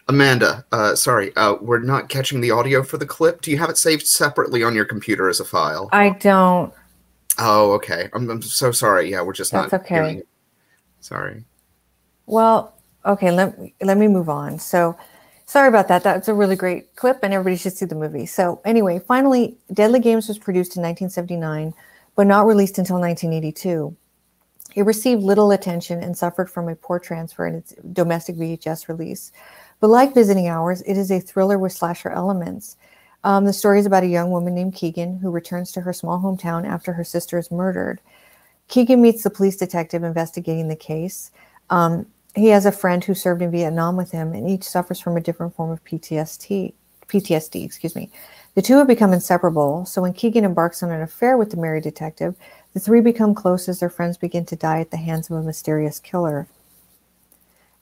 Amanda, uh, sorry, uh, we're not catching the audio for the clip. Do you have it saved separately on your computer as a file? I don't. Oh, okay. I'm, I'm so sorry. Yeah, we're just That's not. okay. hearing it. Sorry. Well, okay, let, let me move on. So, sorry about that. That's a really great clip, and everybody should see the movie. So, anyway, finally, Deadly Games was produced in 1979, but not released until 1982. It received little attention and suffered from a poor transfer in its domestic VHS release. But like Visiting Hours, it is a thriller with slasher elements. Um, the story is about a young woman named Keegan who returns to her small hometown after her sister is murdered. Keegan meets the police detective investigating the case. Um, he has a friend who served in Vietnam with him, and each suffers from a different form of PTSD. PTSD, excuse me. The two have become inseparable, so when Keegan embarks on an affair with the married detective, the three become close as their friends begin to die at the hands of a mysterious killer.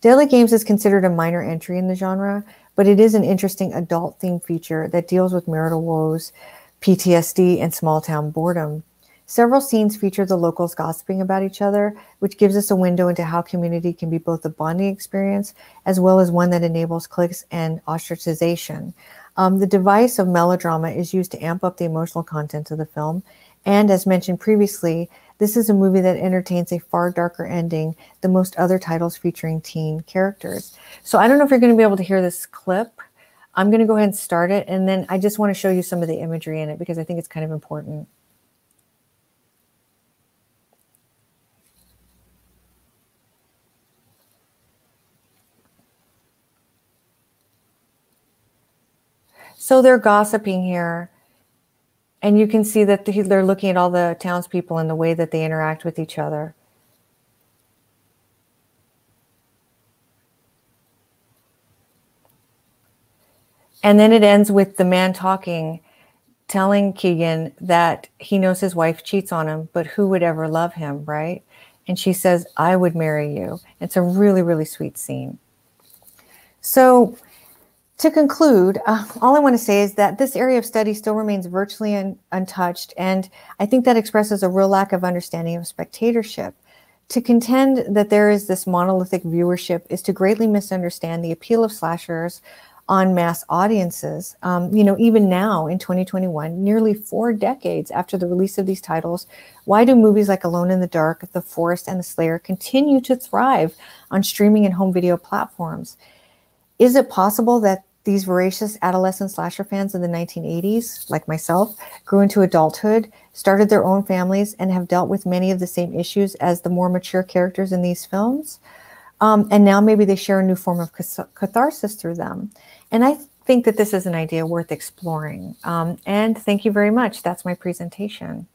Deadly Games is considered a minor entry in the genre, but it is an interesting adult themed feature that deals with marital woes, PTSD, and small town boredom. Several scenes feature the locals gossiping about each other, which gives us a window into how community can be both a bonding experience as well as one that enables cliques and ostracization. Um, the device of melodrama is used to amp up the emotional content of the film. And as mentioned previously, this is a movie that entertains a far darker ending than most other titles featuring teen characters. So I don't know if you're going to be able to hear this clip. I'm going to go ahead and start it. And then I just want to show you some of the imagery in it because I think it's kind of important. So they're gossiping here. And you can see that they're looking at all the townspeople and the way that they interact with each other. And then it ends with the man talking, telling Keegan that he knows his wife cheats on him, but who would ever love him, right? And she says, I would marry you. It's a really, really sweet scene. So to conclude, uh, all I want to say is that this area of study still remains virtually un- untouched, and I think that expresses a real lack of understanding of spectatorship. To contend that there is this monolithic viewership is to greatly misunderstand the appeal of slashers on mass audiences. Um, you know, even now in 2021, nearly four decades after the release of these titles, why do movies like Alone in the Dark, The Forest, and The Slayer continue to thrive on streaming and home video platforms? Is it possible that these voracious adolescent slasher fans in the 1980s, like myself, grew into adulthood, started their own families, and have dealt with many of the same issues as the more mature characters in these films. Um, and now maybe they share a new form of catharsis through them. And I think that this is an idea worth exploring. Um, and thank you very much. That's my presentation.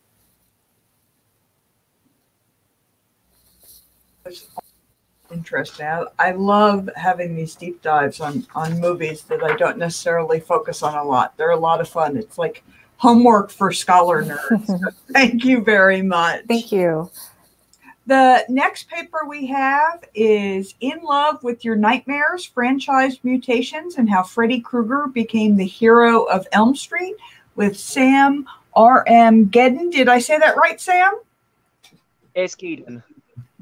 Interesting. I, I love having these deep dives on on movies that I don't necessarily focus on a lot. They're a lot of fun. It's like homework for scholar nerds. thank you very much. Thank you. The next paper we have is In Love with Your Nightmares Franchise Mutations and How Freddy Krueger Became the Hero of Elm Street with Sam R.M. Gedden. Did I say that right, Sam? It's Geeden.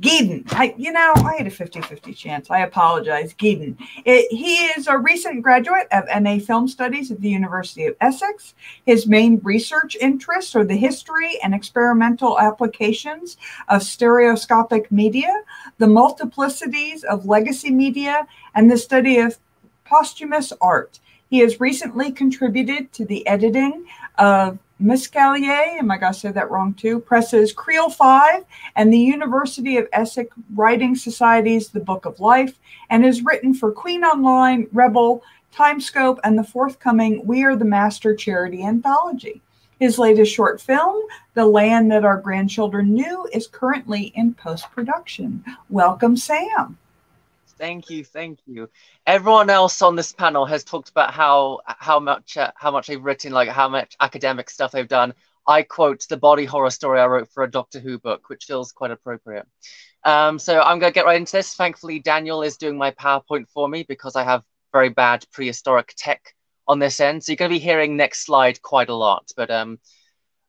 Geeden. I, you know, I had a 50 50 chance. I apologize. Geeden. He is a recent graduate of MA Film Studies at the University of Essex. His main research interests are the history and experimental applications of stereoscopic media, the multiplicities of legacy media, and the study of posthumous art. He has recently contributed to the editing of Mescalier, am I going to say that wrong too? Presses Creel 5 and the University of Essex Writing Society's The Book of Life, and is written for Queen Online, Rebel, Timescope, and the forthcoming We Are the Master charity anthology. His latest short film, The Land That Our Grandchildren Knew, is currently in post production. Welcome, Sam. Thank you, thank you. Everyone else on this panel has talked about how how much uh, how much they've written, like how much academic stuff they've done. I quote the body horror story I wrote for a Doctor Who book, which feels quite appropriate. Um, so I'm going to get right into this. Thankfully, Daniel is doing my PowerPoint for me because I have very bad prehistoric tech on this end. So you're going to be hearing next slide quite a lot. But um,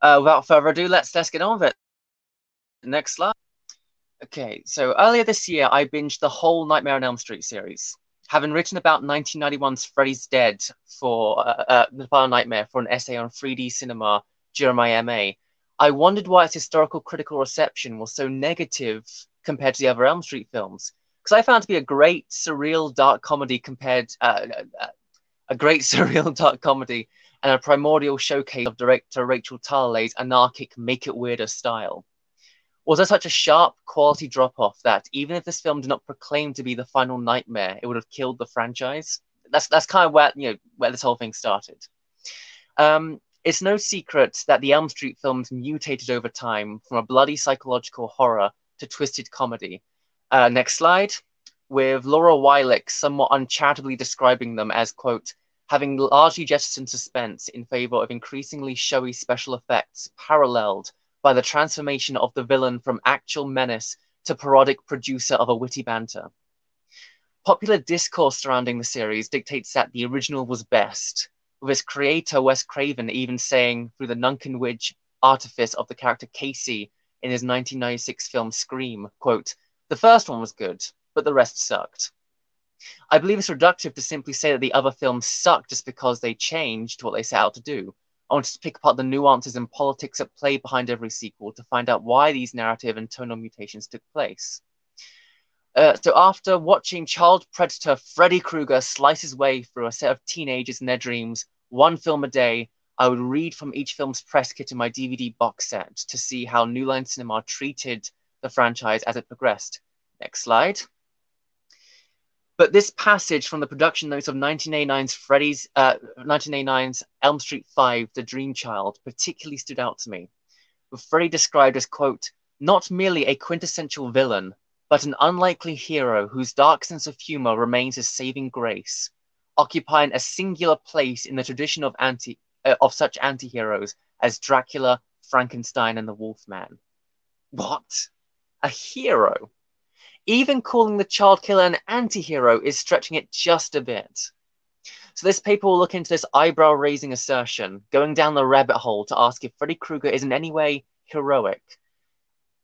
uh, without further ado, let's let's get on with it. Next slide. Okay, so earlier this year, I binged the whole Nightmare on Elm Street series. Having written about 1991's Freddy's Dead for uh, uh, The Final Nightmare for an essay on 3D cinema during my MA, I wondered why its historical critical reception was so negative compared to the other Elm Street films. Because I found to be a great surreal dark comedy compared, uh, uh a great surreal dark comedy and a primordial showcase of director Rachel Talalay's anarchic make it weirder style was there such a sharp quality drop off that even if this film did not proclaim to be the final nightmare, it would have killed the franchise? That's that's kind of where you know where this whole thing started. Um, it's no secret that the Elm Street films mutated over time from a bloody psychological horror to twisted comedy. Uh, next slide. With Laura Wylick somewhat uncharitably describing them as, quote, having largely jettisoned suspense in favor of increasingly showy special effects paralleled by the transformation of the villain from actual menace to parodic producer of a witty banter. Popular discourse surrounding the series dictates that the original was best, with its creator Wes Craven even saying through the Nunkin artifice of the character Casey in his 1996 film Scream, quote, the first one was good, but the rest sucked. I believe it's reductive to simply say that the other films suck just because they changed what they set out to do. I wanted to pick apart the nuances and politics at play behind every sequel to find out why these narrative and tonal mutations took place. Uh, so after watching child predator Freddy Krueger slice his way through a set of teenagers and their dreams, one film a day, I would read from each film's press kit in my DVD box set to see how New Line Cinema treated the franchise as it progressed. Next slide. But this passage from the production notes of 1989's Freddy's, uh, 1989's Elm Street 5, The Dream Child, particularly stood out to me. With Freddy described as, quote, not merely a quintessential villain, but an unlikely hero whose dark sense of humor remains his saving grace, occupying a singular place in the tradition of anti uh, of such anti-heroes as Dracula, Frankenstein, and the Wolfman. What? A hero? Even calling the child killer an anti-hero is stretching it just a bit. So this paper will look into this eyebrow-raising assertion, going down the rabbit hole to ask if Freddy Krueger is in any way heroic.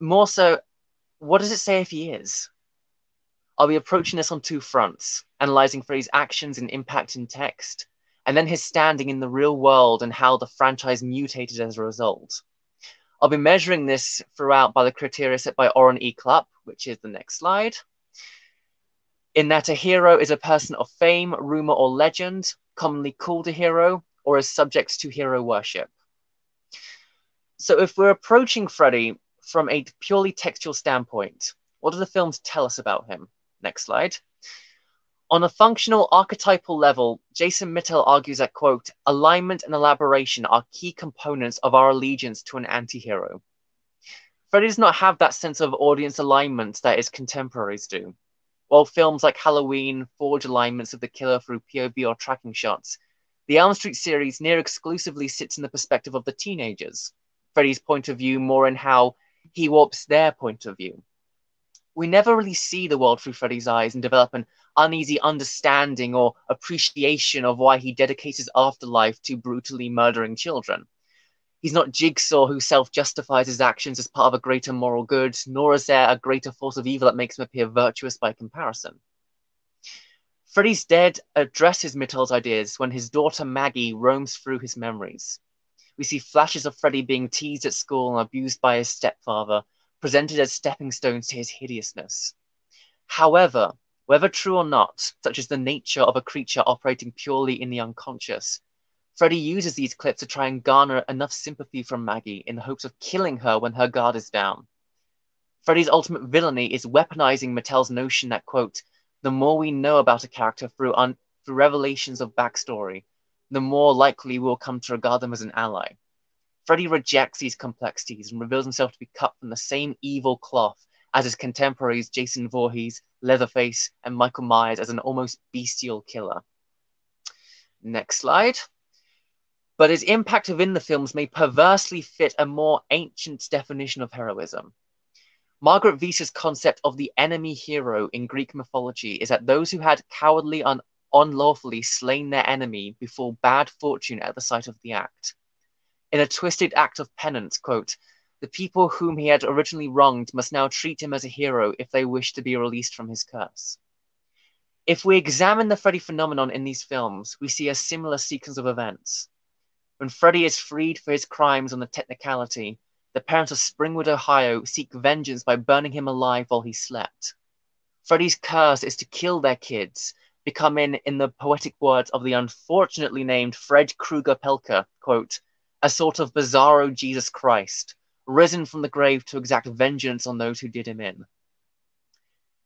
More so, what does it say if he is? Are we approaching this on two fronts, analyzing Freddy's actions and impact in text, and then his standing in the real world and how the franchise mutated as a result? I'll be measuring this throughout by the criteria set by Oren E. Klupp, which is the next slide. In that a hero is a person of fame, rumor, or legend, commonly called a hero, or is subject to hero worship. So if we're approaching Freddy from a purely textual standpoint, what do the films tell us about him? Next slide. On a functional archetypal level, Jason Mittell argues that, quote, alignment and elaboration are key components of our allegiance to an anti-hero. Freddy does not have that sense of audience alignment that his contemporaries do. While films like Halloween forge alignments of the killer through POV or tracking shots, the Elm Street series near exclusively sits in the perspective of the teenagers, Freddy's point of view more in how he warps their point of view we never really see the world through Freddy's eyes and develop an uneasy understanding or appreciation of why he dedicates his afterlife to brutally murdering children. He's not Jigsaw who self justifies his actions as part of a greater moral good, nor is there a greater force of evil that makes him appear virtuous by comparison. Freddy's Dead addresses Mittell's ideas when his daughter Maggie roams through his memories. We see flashes of Freddy being teased at school and abused by his stepfather, presented as stepping stones to his hideousness. However, whether true or not, such is the nature of a creature operating purely in the unconscious, Freddy uses these clips to try and garner enough sympathy from Maggie in the hopes of killing her when her guard is down. Freddy's ultimate villainy is weaponizing Mittell's notion that, quote, the more we know about a character through, un- through revelations of backstory, the more likely we'll come to regard them as an ally. Freddy rejects these complexities and reveals himself to be cut from the same evil cloth as his contemporaries Jason Voorhees, Leatherface, and Michael Myers as an almost bestial killer. Next slide. But his impact within the films may perversely fit a more ancient definition of heroism. Margaret Visser's concept of the enemy hero in Greek mythology is that those who had cowardly and unlawfully slain their enemy before bad fortune at the sight of the act in a twisted act of penance, quote, the people whom he had originally wronged must now treat him as a hero if they wish to be released from his curse. If we examine the Freddy phenomenon in these films, we see a similar sequence of events. When Freddy is freed for his crimes on the technicality, the parents of Springwood, Ohio seek vengeance by burning him alive while he slept. Freddy's curse is to kill their kids, becoming, in the poetic words of the unfortunately named Fred Krueger Pelker, quote, a sort of bizarro Jesus Christ, risen from the grave to exact vengeance on those who did him in.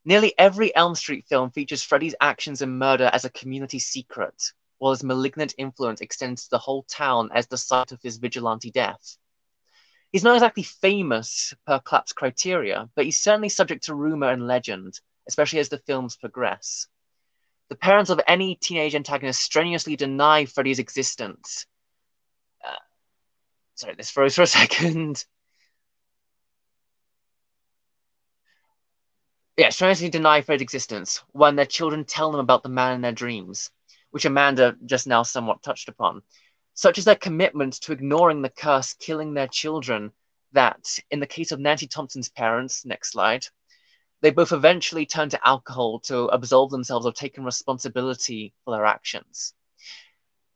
Nearly every Elm Street film features Freddy's actions and murder as a community secret. while his malignant influence extends to the whole town as the site of his vigilante death. He's not exactly famous per Klapp's criteria, but he's certainly subject to rumor and legend, especially as the films progress. The parents of any teenage antagonist strenuously deny Freddy's existence. Sorry, this froze for a second. Yeah, strenuously deny Freddy's existence when their children tell them about the man in their dreams, which Amanda just now somewhat touched upon. Such is their commitment to ignoring the curse killing their children that, in the case of Nancy Thompson's parents, next slide, they both eventually turn to alcohol to absolve themselves of taking responsibility for their actions.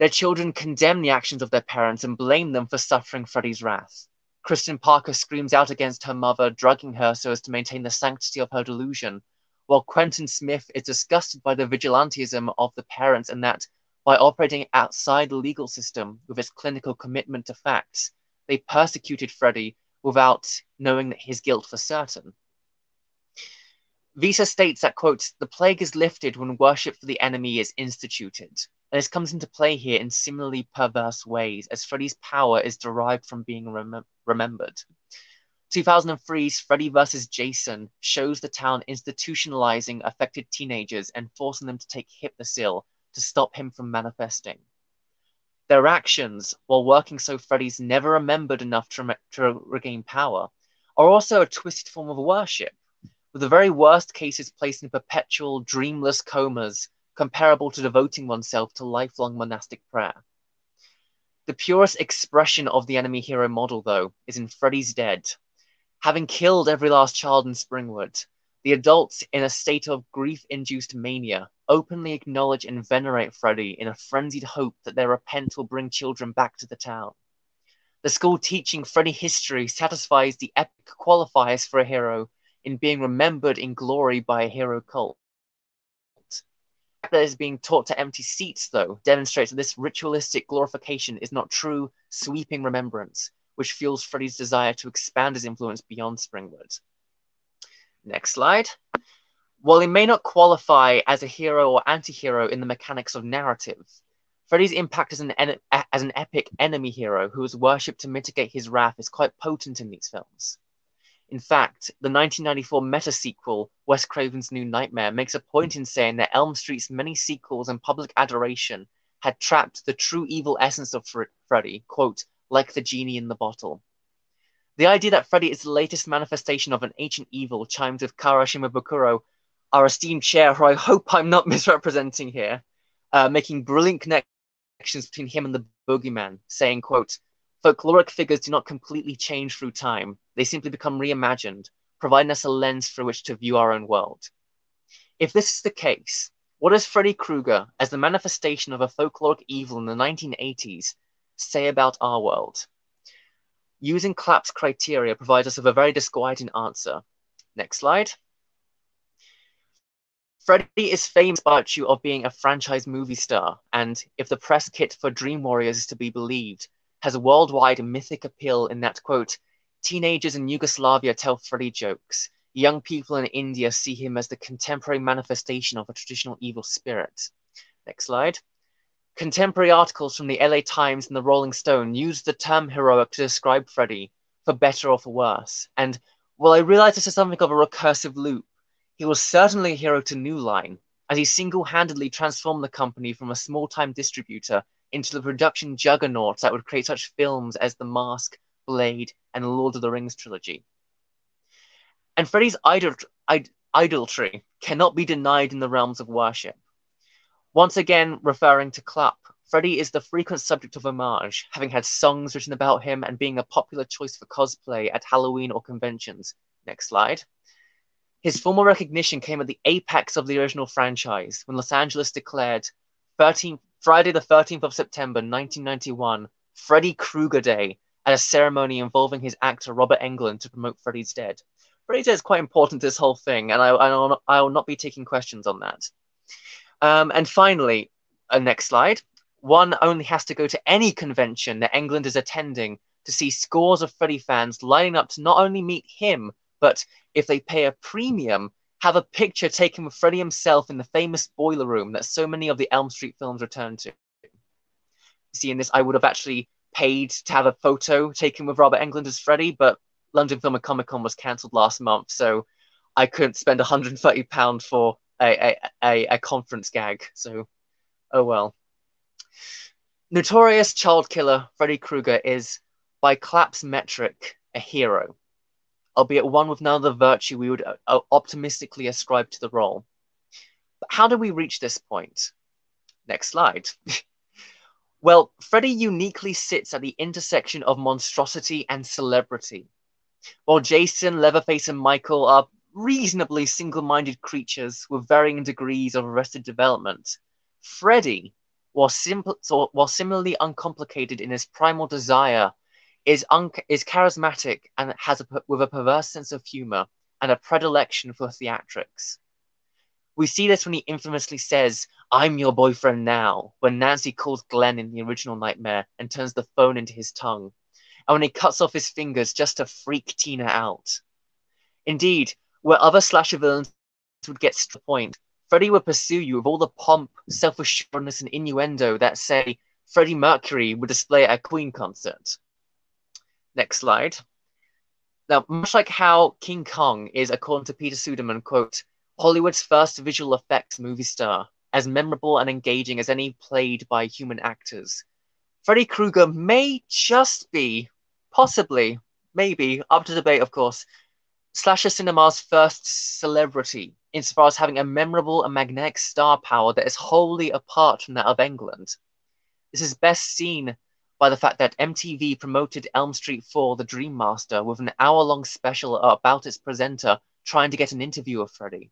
Their children condemn the actions of their parents and blame them for suffering Freddy's wrath. Kristen Parker screams out against her mother, drugging her so as to maintain the sanctity of her delusion, while Quentin Smith is disgusted by the vigilantism of the parents and that, by operating outside the legal system with its clinical commitment to facts, they persecuted Freddy without knowing his guilt for certain. Visser states that, quote, the plague is lifted when worship for the enemy is instituted. And this comes into play here in similarly perverse ways, as Freddy's power is derived from being rem- remembered. 2003's Freddy vs. Jason shows the town institutionalizing affected teenagers and forcing them to take Hypnocil to stop him from manifesting. Their actions, while working so Freddy's never remembered enough to, re- to regain power, are also a twisted form of worship with the very worst cases placed in perpetual, dreamless comas comparable to devoting oneself to lifelong monastic prayer. The purest expression of the enemy hero model, though, is in Freddy's Dead. Having killed every last child in Springwood, the adults, in a state of grief induced mania, openly acknowledge and venerate Freddy in a frenzied hope that their repent will bring children back to the town. The school teaching Freddy history satisfies the epic qualifiers for a hero in being remembered in glory by a hero cult. That is being taught to empty seats, though, demonstrates that this ritualistic glorification is not true, sweeping remembrance, which fuels Freddy's desire to expand his influence beyond Springwood. Next slide. While he may not qualify as a hero or anti-hero in the mechanics of narrative, Freddy's impact as an, en- as an epic enemy hero who is worshipped to mitigate his wrath is quite potent in these films. In fact, the 1994 meta sequel, Wes Craven's New Nightmare, makes a point in saying that Elm Street's many sequels and public adoration had trapped the true evil essence of Fre- Freddy, quote, like the genie in the bottle. The idea that Freddy is the latest manifestation of an ancient evil chimes with Karrá Shimabukuro, our esteemed chair, who I hope I'm not misrepresenting here, uh, making brilliant connections between him and the boogeyman, saying, quote, folkloric figures do not completely change through time. They simply become reimagined, providing us a lens through which to view our own world. If this is the case, what does Freddy Krueger, as the manifestation of a folkloric evil in the 1980s, say about our world? Using Klapp's criteria provides us with a very disquieting answer. Next slide. Freddy is famous by virtue of being a franchise movie star, and if the press kit for Dream Warriors is to be believed, has a worldwide mythic appeal in that, quote, teenagers in Yugoslavia tell Freddy jokes. Young people in India see him as the contemporary manifestation of a traditional evil spirit. Next slide. Contemporary articles from the LA Times and the Rolling Stone use the term heroic to describe Freddy, for better or for worse. And while I realize this is something of a recursive loop, he was certainly a hero to New Line, as he single handedly transformed the company from a small time distributor into the production juggernauts that would create such films as The Mask, Blade, and Lord of the Rings trilogy. And Freddy's idol- id- idolatry cannot be denied in the realms of worship. Once again, referring to Klapp, Freddy is the frequent subject of homage, having had songs written about him and being a popular choice for cosplay at Halloween or conventions. Next slide. His formal recognition came at the apex of the original franchise when Los Angeles declared 13, Friday, the 13th of September, 1991, Freddy Krueger Day, at a ceremony involving his actor Robert Englund to promote Freddy's Dead. Freddy's Dead is quite important to this whole thing, and I, I, will, not, I will not be taking questions on that. Um, and finally, uh, next slide. One only has to go to any convention that Englund is attending to see scores of Freddy fans lining up to not only meet him, but if they pay a premium, have a picture taken with Freddy himself in the famous boiler room that so many of the Elm Street films return to. see in this, I would have actually paid to have a photo taken with Robert Englund as Freddy, but London Film and Comic Con was cancelled last month, so I couldn't spend 130 pound for a, a, a, conference gag. So, oh well. Notorious child killer Freddy Krueger is, by Klapp's metric, a hero, albeit one with none of the virtue we would uh, optimistically ascribe to the role. But how do we reach this point? Next slide. well, Freddy uniquely sits at the intersection of monstrosity and celebrity. While Jason, Leatherface, and Michael are reasonably single-minded creatures with varying degrees of arrested development. Freddy, while, simple, while similarly uncomplicated in his primal desire, is, un- is charismatic and has a, with a perverse sense of humor and a predilection for theatrics. We see this when he infamously says, I'm your boyfriend now, when Nancy calls Glenn in the original Nightmare and turns the phone into his tongue, and when he cuts off his fingers just to freak Tina out. Indeed, where other slasher villains would get to the point. Freddy would pursue you with all the pomp, self-assuredness, and innuendo that, say, Freddie Mercury would display at a Queen concert. Next slide. Now, much like how King Kong is, according to Peter Suderman, quote, Hollywood's first visual effects movie star, as memorable and engaging as any played by human actors. Freddy Krueger may just be, possibly, maybe, up to debate, of course, Slasher Cinema's first celebrity, insofar as having a memorable and magnetic star power that is wholly apart from that of Englund. This is best seen by the fact that MTV promoted Elm Street 4 The Dream Master with an hour long special about its presenter trying to get an interview of Freddy.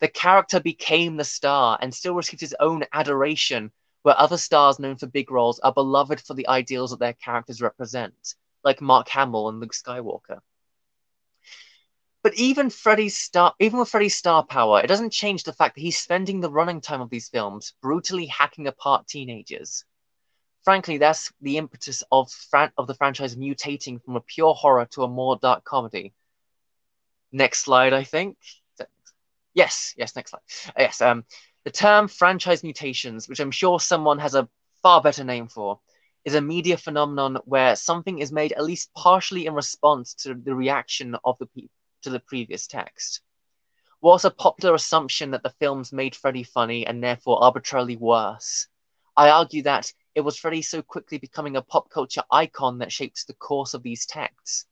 The character became the star and still received his own adoration, where other stars known for big roles are beloved for the ideals that their characters represent, like Mark Hamill and Luke Skywalker. But even Freddy's star, even with Freddy's star power, it doesn't change the fact that he's spending the running time of these films brutally hacking apart teenagers. Frankly, that's the impetus of fran- of the franchise mutating from a pure horror to a more dark comedy. Next slide, I think. Yes, yes, next slide. Uh, yes, um, the term franchise mutations, which I'm sure someone has a far better name for, is a media phenomenon where something is made at least partially in response to the reaction of the people to the previous text. Was a popular assumption that the films made Freddy funny and therefore arbitrarily worse. I argue that it was Freddy so quickly becoming a pop culture icon that shapes the course of these texts.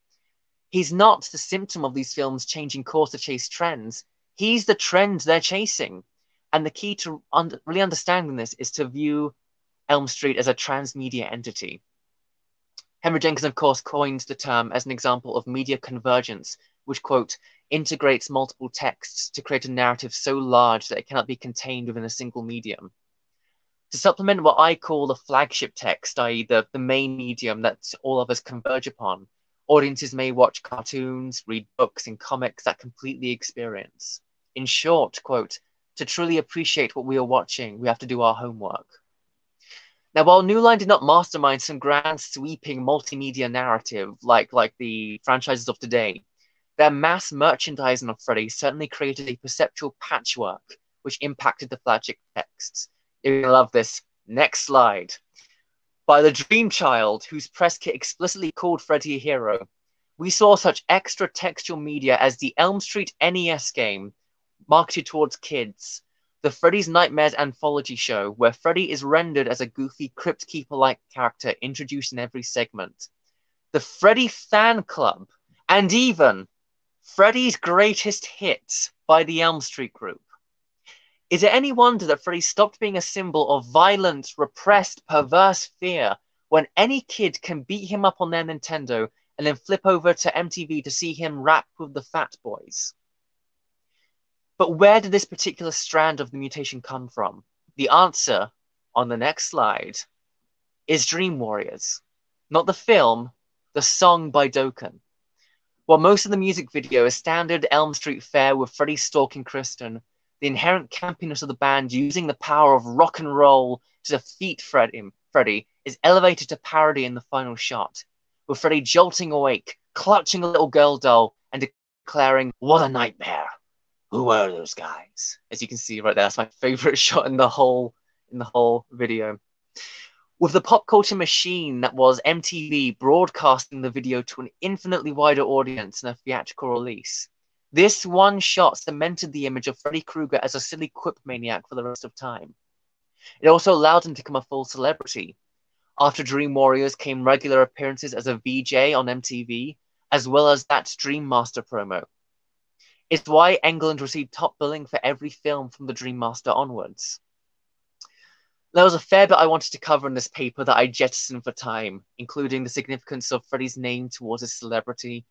He's not the symptom of these films changing course to chase trends. He's the trend they're chasing. And the key to un- really understanding this is to view Elm Street as a transmedia entity. Henry Jenkins, of course, coined the term as an example of media convergence, which, quote, integrates multiple texts to create a narrative so large that it cannot be contained within a single medium. To supplement what I call the flagship text, i.e., the, the main medium that all of us converge upon, audiences may watch cartoons, read books and comics that completely experience. In short, quote, to truly appreciate what we are watching, we have to do our homework. Now, while New Line did not mastermind some grand sweeping multimedia narrative like, like the franchises of today, their mass merchandising of Freddy certainly created a perceptual patchwork which impacted the flagship texts. You're gonna love this. Next slide. By the Dream Child, whose press kit explicitly called Freddy a hero, we saw such extra textual media as the Elm Street NES game, marketed towards kids, the Freddy's Nightmares anthology show, where Freddy is rendered as a goofy Crypt Keeper like character introduced in every segment, the Freddy Fan Club, and even Freddy's greatest hits by the Elm Street Group. Is it any wonder that Freddy stopped being a symbol of violent, repressed, perverse fear when any kid can beat him up on their Nintendo and then flip over to MTV to see him rap with the Fat Boys? But where did this particular strand of the mutation come from? The answer on the next slide is Dream Warriors. Not the film, the song by Dokken. While most of the music video is standard Elm Street fare with Freddy stalking Kristen, the inherent campiness of the band using the power of rock and roll to defeat Freddy, Freddy is elevated to parody in the final shot, with Freddy jolting awake, clutching a little girl doll, and declaring, What a nightmare! Who are those guys? As you can see right there, that's my favorite shot in the whole in the whole video. With the pop culture machine that was MTV broadcasting the video to an infinitely wider audience in a theatrical release, this one shot cemented the image of Freddy Krueger as a silly quip maniac for the rest of time. It also allowed him to become a full celebrity. After Dream Warriors came regular appearances as a VJ on MTV, as well as that Dream Master promo. It's why Englund received top billing for every film from the Dream Master onwards. There was a fair bit I wanted to cover in this paper that I jettisoned for time, including the significance of Freddy's name towards his celebrity,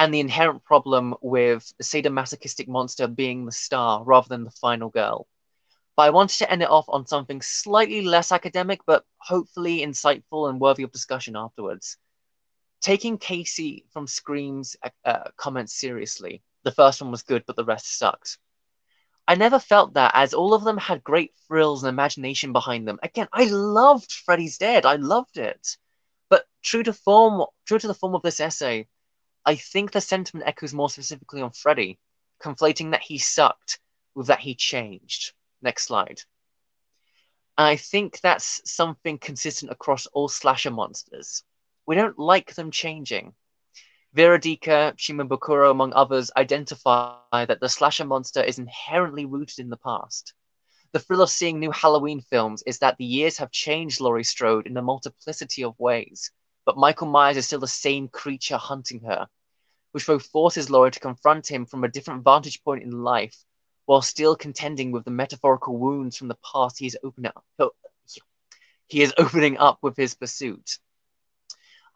and the inherent problem with the sadomasochistic monster being the star rather than the final girl. But I wanted to end it off on something slightly less academic, but hopefully insightful and worthy of discussion afterwards. Taking Casey from Scream's uh, comments seriously, the first one was good, but the rest sucked. I never felt that, as all of them had great thrills and imagination behind them. Again, I loved Freddy's Dead. I loved it. But true to form, true to the form of this essay, I think the sentiment echoes more specifically on Freddy, conflating that he sucked with that he changed. Next slide. I think that's something consistent across all slasher monsters. We don't like them changing. Vera Dika, Shimabukuro, among others, identify that the slasher monster is inherently rooted in the past. The thrill of seeing new Halloween films is that the years have changed Laurie Strode in a multiplicity of ways, but Michael Myers is still the same creature hunting her, which both forces Laurie to confront him from a different vantage point in life, while still contending with the metaphorical wounds from the past he is opening up. Oh, he is opening up with his pursuit.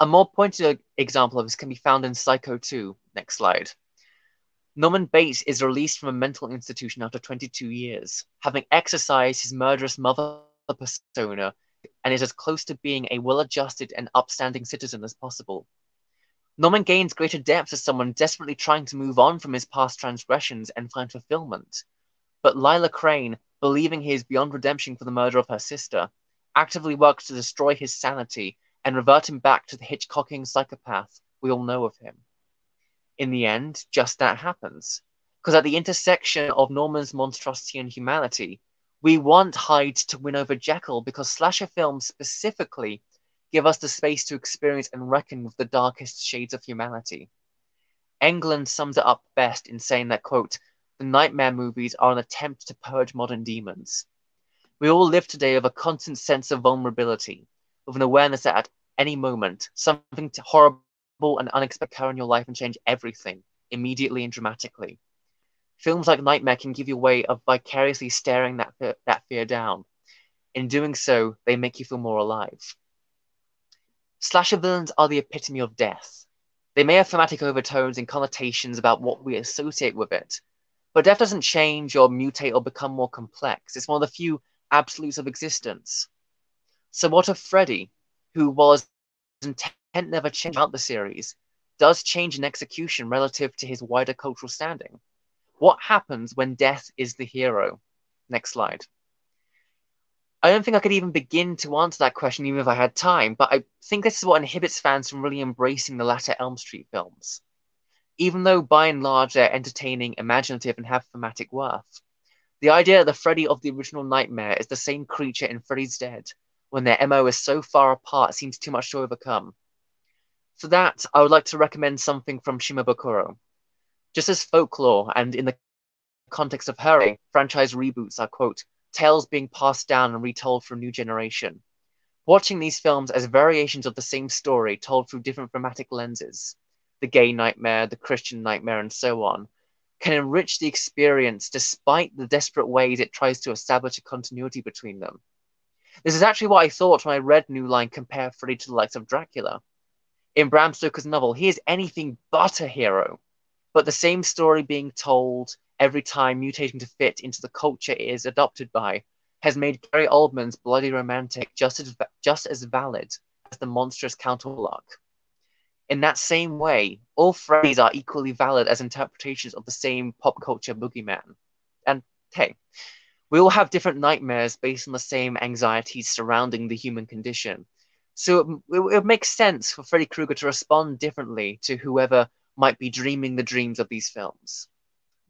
A more pointed example of this can be found in Psycho 2. Next slide. Norman Bates is released from a mental institution after 22 years, having exercised his murderous mother persona and is as close to being a well adjusted and upstanding citizen as possible. Norman gains greater depth as someone desperately trying to move on from his past transgressions and find fulfillment. But Lila Crane, believing he is beyond redemption for the murder of her sister, actively works to destroy his sanity and revert him back to the Hitchcockian psychopath we all know of him. In the end, just that happens. Because at the intersection of Norman's monstrosity and humanity, we want Hyde to win over Jekyll because slasher films specifically give us the space to experience and reckon with the darkest shades of humanity. Englund sums it up best in saying that, quote, the nightmare movies are an attempt to purge modern demons. We all live today with a constant sense of vulnerability, with an awareness that at any moment something horrible and unexpected occur in your life and change everything immediately and dramatically. Films like Nightmare can give you a way of vicariously staring that that fear down. In doing so, they make you feel more alive. Slasher villains are the epitome of death. They may have thematic overtones and connotations about what we associate with it, but death doesn't change or mutate or become more complex. It's one of the few absolutes of existence. So what of Freddy, who was intent never changed throughout the series, does change in execution relative to his wider cultural standing? What happens when death is the hero? Next slide. I don't think I could even begin to answer that question even if I had time, but I think this is what inhibits fans from really embracing the latter Elm Street films. Even though by and large they're entertaining, imaginative, and have thematic worth, the idea that the Freddy of the original Nightmare is the same creature in Freddy's Dead when their MO is so far apart seems too much to overcome. For that, I would like to recommend something from Shimabukuro. Just as folklore and in the context of her franchise reboots are, quote, tales being passed down and retold a new generation. Watching these films as variations of the same story told through different thematic lenses, the gay nightmare, the Christian nightmare, and so on, can enrich the experience despite the desperate ways it tries to establish a continuity between them. This is actually what I thought when I read New Line compare Freddy to the likes of Dracula. In Bram Stoker's novel, he is anything but a hero, but the same story being told every time mutating to fit into the culture it is adopted by has made Gary Oldman's Bloody Romantic just as, just as valid as the monstrous Count Orlok. In that same way, all Freddys are equally valid as interpretations of the same pop culture boogeyman. And hey, we all have different nightmares based on the same anxieties surrounding the human condition. So it, it, it makes sense for Freddy Krueger to respond differently to whoever might be dreaming the dreams of these films.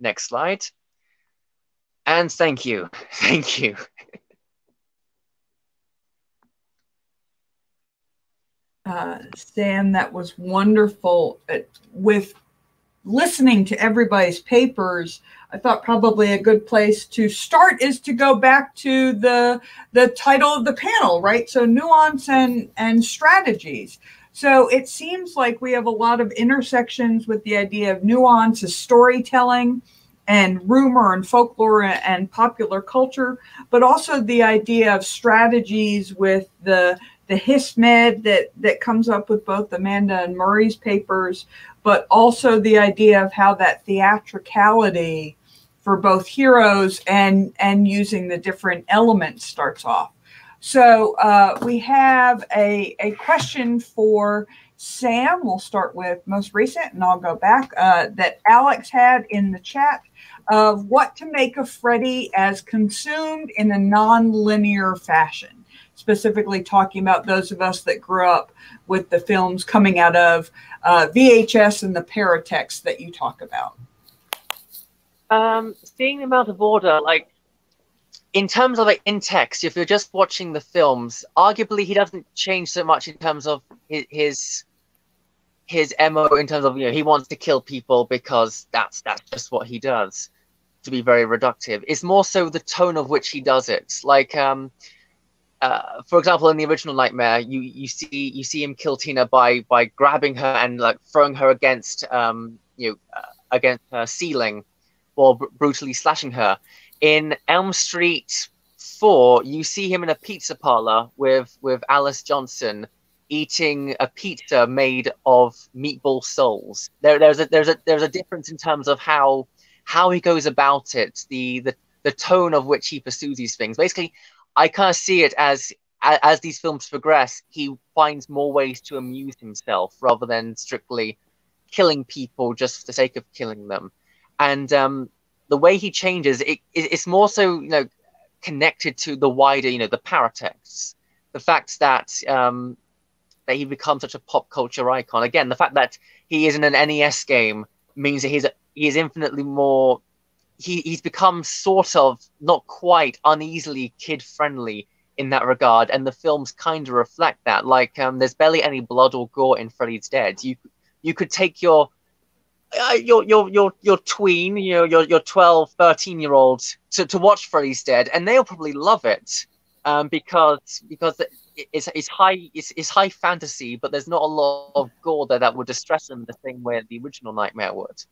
Next slide. And thank you. Thank you. uh, Sam, that was wonderful. Uh, with listening to everybody's papers, I thought probably a good place to start is to go back to the the title of the panel, right? So nuance and and strategies. So it seems like we have a lot of intersections with the idea of nuance as storytelling and rumor and folklore and popular culture, but also the idea of strategies with the the HISMED that that comes up with both Amanda and Murray's papers, but also the idea of how that theatricality for both heroes and and using the different elements starts off. So uh, we have a a question for Sam. We'll start with most recent, and I'll go back uh, that Alex had in the chat of what to make of Freddy as consumed in a non-linear fashion specifically talking about those of us that grew up with the films coming out of uh, VHS and the paratext that you talk about? Um, seeing them out of order, like in terms of like in text, if you're just watching the films, arguably he doesn't change so much in terms of his his, mo in terms of you know he wants to kill people because that's that's just what he does to be very reductive it's more so the tone of which he does it like um uh, for example, in the original Nightmare, you you see you see him kill Tina by by grabbing her and like throwing her against um you know uh, against her ceiling, or br- brutally slashing her. In Elm Street Four, you see him in a pizza parlor with with Alice Johnson eating a pizza made of meatball souls. There, there's a there's a there's a difference in terms of how how he goes about it, the the the tone of which he pursues these things. Basically, I kind of see it as as these films progress, he finds more ways to amuse himself rather than strictly killing people just for the sake of killing them. And um, the way he changes, it, it's more so you know connected to the wider, you know, the paratexts, the fact that um, that he becomes such a pop culture icon. Again, the fact that he is in an NES game means that he's he is infinitely more he, he's become sort of not quite uneasily kid friendly in that regard, and the films kind of reflect that. Like, um, there's barely any blood or gore in Freddy's Dead. You you could take your uh, your your your your tween, your your your 12, 13 year old to, to watch Freddy's Dead, and they'll probably love it um, because because it's it's high it's, it's high fantasy, but there's not a lot of gore there that would distress them the same way the original Nightmare would.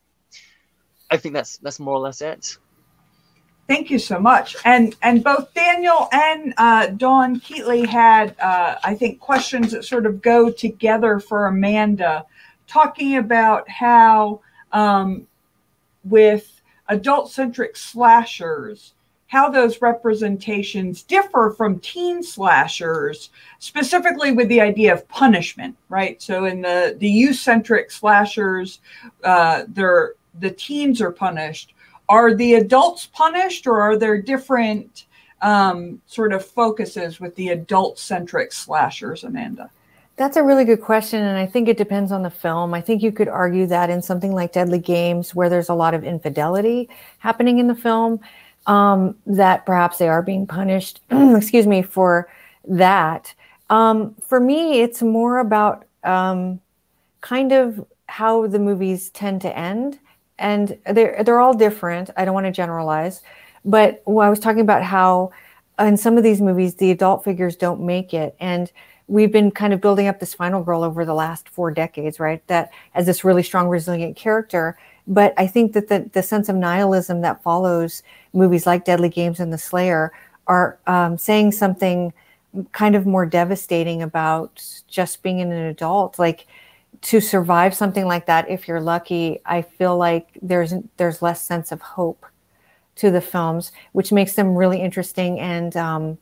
I think that's that's more or less it. Thank you so much. And and both Daniel and uh, Dawn Keatley had, uh, I think, questions that sort of go together for Amanda, talking about how um, with adult-centric slashers, how those representations differ from teen slashers, specifically with the idea of punishment, right? So in the the youth-centric slashers, uh, they're the teens are punished, are the adults punished or are there different um, sort of focuses with the adult centric slashers, Amanda? That's a really good question. And I think it depends on the film. I think you could argue that in something like Deadly Games, where there's a lot of infidelity happening in the film, um, that perhaps they are being punished, excuse me, for that. Um, for me, it's more about um, kind of how the movies tend to end and they're they're all different. I don't want to generalize, but I was talking about how in some of these movies the adult figures don't make it, and we've been kind of building up this final girl over the last four decades, right? That as this really strong, resilient character. But I think that the the sense of nihilism that follows movies like Deadly Games and The Slayer are um, saying something kind of more devastating about just being an adult, like to survive something like that if you're lucky i feel like there's there's less sense of hope to the films which makes them really interesting and um,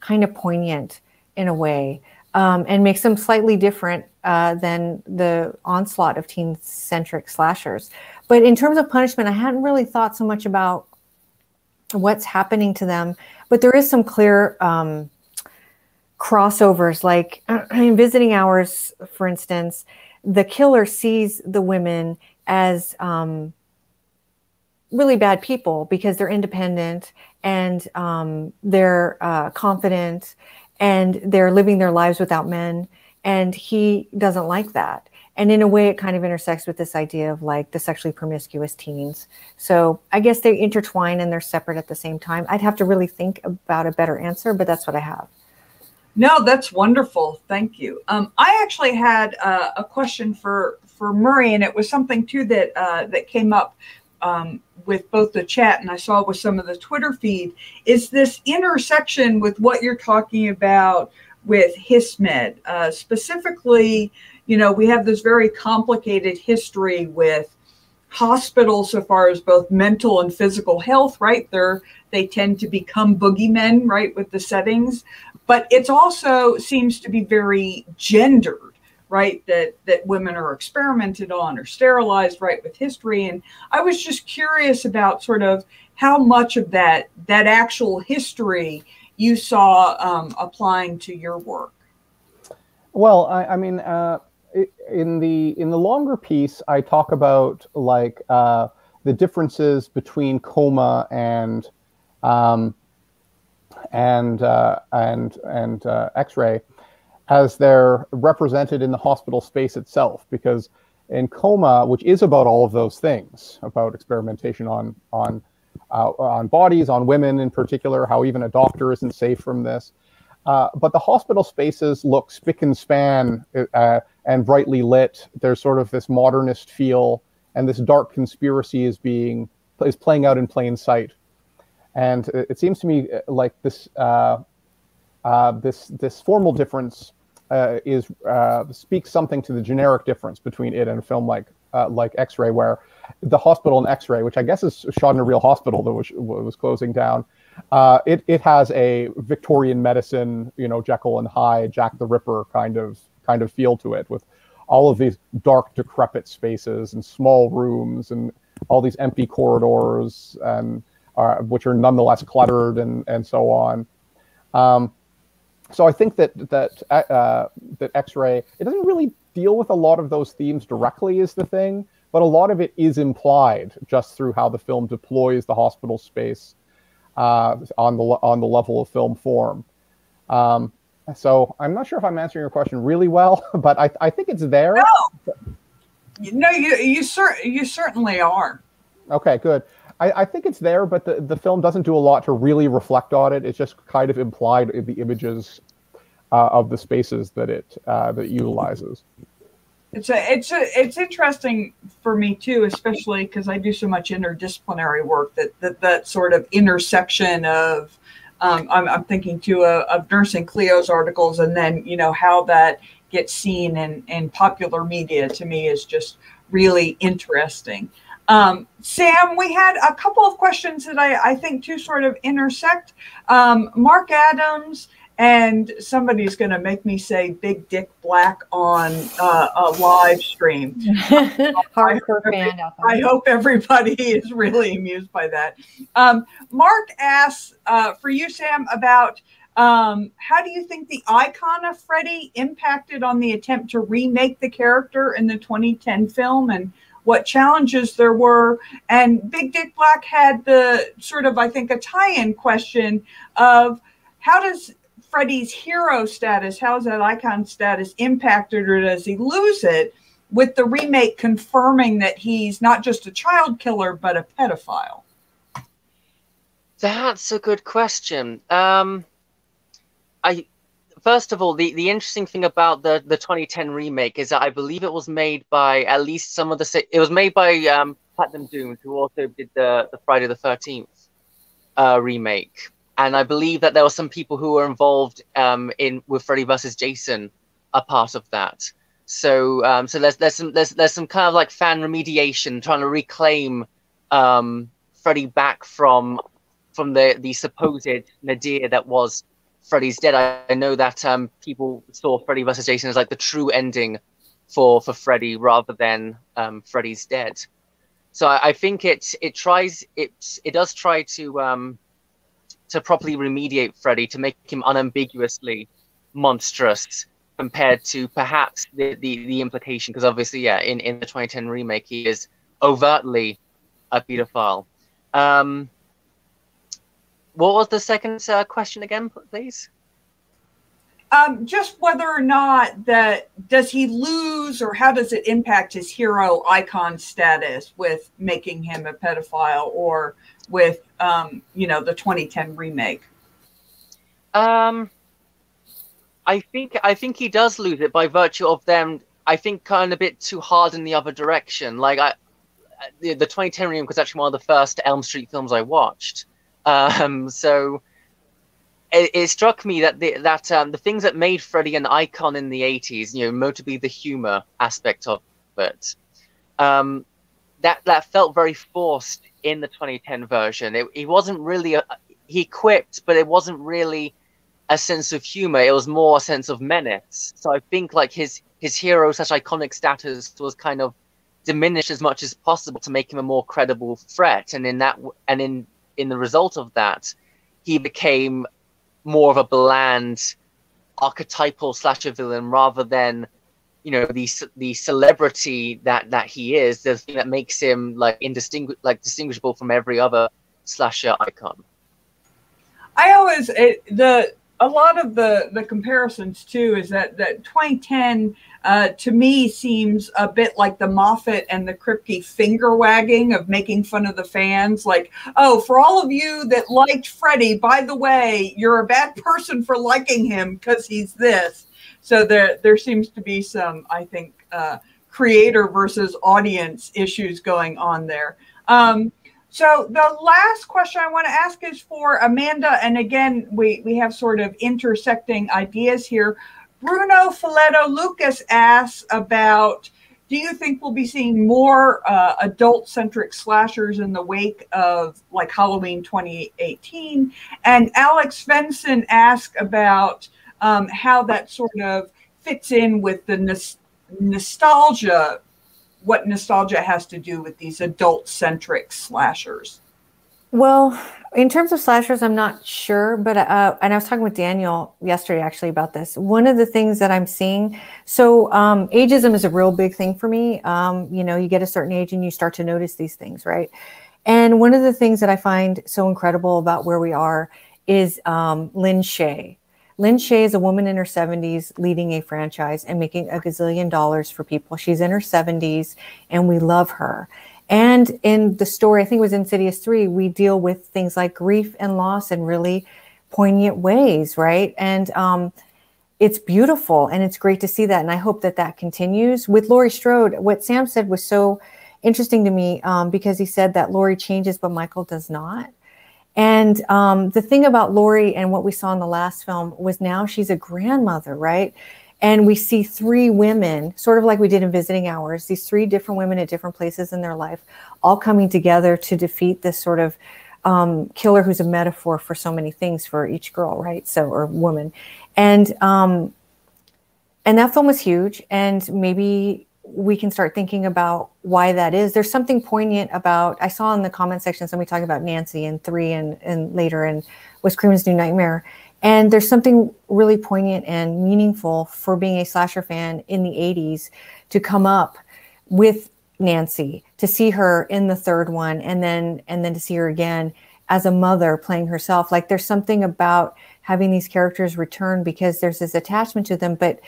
kind of poignant in a way um, and makes them slightly different uh, than the onslaught of teen centric slashers. But in terms of punishment i hadn't really thought so much about what's happening to them but there is some clear um, crossovers like in visiting hours for instance the killer sees the women as um, really bad people because they're independent and um, they're uh, confident and they're living their lives without men and he doesn't like that. And in a way it kind of intersects with this idea of like the sexually promiscuous teens. So i guess they intertwine and they're separate at the same time. I'd have to really think about a better answer but that's what i have. No that's wonderful. Thank you. Um, i actually had uh, a question for for murray and it was something too that uh, that came up um, with both the chat and i saw with some of the twitter feed is this intersection with what you're talking about with HISMED. Uh, specifically, you know, we have this very complicated history with hospitals so far as both mental and physical health, right? They're, they tend to become boogeymen, right, with the settings. But it also seems to be very gendered, right? That that women are experimented on or sterilized, right, with history. And I was just curious about sort of how much of that that actual history you saw um, applying to your work? Well, I, I mean, uh, in the in the longer piece, I talk about like uh, the differences between coma and um, and uh, and and uh, X-ray as they're represented in the hospital space itself, because in coma, which is about all of those things, about experimentation on on uh, on bodies, on women in particular, how even a doctor isn't safe from this. Uh, but the hospital spaces look spick and span uh, and brightly lit. There's sort of this modernist feel, and this dark conspiracy is being is playing out in plain sight. And it seems to me uh, like this uh, uh, this this formal difference is speaks something to the generic difference between it and a film like like X-Ray, where the hospital in X-ray, which I guess is shot in a real hospital that was was closing down. Uh, it it has a Victorian medicine, you know, Jekyll and Hyde, Jack the Ripper kind of kind of feel to it, with all of these dark, decrepit spaces and small rooms and all these empty corridors and uh, which are nonetheless cluttered and and so on. Um, so I think that that uh, that X-ray it doesn't really deal with a lot of those themes directly is the thing, but a lot of it is implied just through how the film deploys the hospital space uh, on the on the level of film form. Um, so I'm not sure if I'm answering your question really well, but I, I think it's there. No, no, you you, cer- you certainly are. Okay, good. I, I think it's there, but the, the film doesn't do a lot to really reflect on it. It's just kind of implied in the images uh, of the spaces that it uh, that it utilizes. It's a, it's a, it's interesting for me too, especially because I do so much interdisciplinary work that that, that sort of intersection of um, I'm, I'm, thinking too of Nursing Clio's articles and then you know how that gets seen in in popular media to me is just really interesting. Um, Sam, we had a couple of questions that I, I think too sort of intersect. Um, Mark Adams and somebody's going to make me say big dick black on uh, a live stream. Hardcore fan i hope everybody is really amused by that. Um, mark asks uh, for you sam about um, how do you think the icon of freddy impacted on the attempt to remake the character in the 2010 film? And what challenges there were and big dick black had the sort of i think a tie-in question of how does Freddie's hero status, how is that icon status impacted or does he lose it with the remake confirming that he's not just a child killer but a pedophile? That's a good question. Um, I first of all, the, the interesting thing about the, the 2010 remake is that I believe it was made by at least some of the it was made by um, Platinum Dunes, who also did the the Friday the 13th uh, remake and I believe that there were some people who were involved um, in with Freddy versus Jason, a part of that. So um, so there's there's some there's there's some kind of like fan remediation trying to reclaim um, Freddy back from from the the supposed nadir that was Freddy's dead. I, I know that um, people saw Freddy versus Jason as like the true ending for for Freddy rather than um, Freddy's dead. So I, I think it it tries it it does try to um, to properly remediate Freddy to make him unambiguously monstrous compared to perhaps the the, the implication because obviously yeah in, in the 2010 remake he is overtly a pedophile um what was the second uh, question again please Um, just whether or not that does he lose or how does it impact his hero icon status with making him a pedophile or with um, you know the 2010 remake? Um, I think I think he does lose it by virtue of them. I think kind of a bit too hard in the other direction. Like I, the, the 2010 remake was actually one of the first Elm Street films I watched. Um, so it, it, struck me that the, that um, the things that made Freddy an icon in the 80s, you know, notably the humor aspect of it, um, that that felt very forced in the 2010 version. It, he wasn't really a, he quipped, but it wasn't really a sense of humor. It was more a sense of menace. So I think like his his hero such iconic status was kind of diminished as much as possible to make him a more credible threat. And in that and in in the result of that, he became more of a bland archetypal slasher villain rather than you know the the celebrity that that he is. The thing that makes him like indistinguish like distinguishable from every other slasher icon. I always it, the a lot of the the comparisons too is that that 2010 uh, to me seems a bit like the Moffat and the Kripke finger wagging of making fun of the fans. Like, oh, for all of you that liked Freddy, by the way, you're a bad person for liking him because he's this. So there there seems to be some, I think, uh, creator versus audience issues going on there. Um, so the last question I want to ask is for Amanda, and again, we we have sort of intersecting ideas here. Bruno Filetto Lucas asks about do you think we'll be seeing more uh, adult centric slashers in the wake of like Halloween 2018? And Alex Svensson asked about um, how that sort of fits in with the nos- nostalgia what nostalgia has to do with these adult centric slashers. Well, in terms of slashers, I'm not sure, but uh, and I was talking with Daniel yesterday actually about this. One of the things that I'm seeing, so um, ageism is a real big thing for me. Um, you know, you get a certain age and you start to notice these things, right? And one of the things that I find so incredible about where we are is um, Lin Shaye. Lin Shaye is a woman in her 70s leading a franchise and making a gazillion dollars for people. She's in her 70s and we love her. And in the story, I think it was Insidious 3, we deal with things like grief and loss in really poignant ways, right? And um, it's beautiful and it's great to see that. And I hope that that continues. With Laurie Strode, what Sam said was so interesting to me um, because he said that Laurie changes, but Michael does not. And um, the thing about Laurie and what we saw in the last film was now she's a grandmother, right? And we see three women, sort of like we did in Visiting Hours, these three different women at different places in their life, all coming together to defeat this sort of um, killer who's a metaphor for so many things for each girl, right? So, or woman. And, um, and that film was huge. And maybe we can start thinking about why that is. There's something poignant about, I saw in the comment section somebody talking about Nancy and three and, and later and Wes Craven's New Nightmare. And there's something really poignant and meaningful for being a slasher fan in the 80s to come up with Nancy, to see her in the third one and then and then to see her again as a mother playing herself. Like there's something about having these characters return because there's this attachment to them, but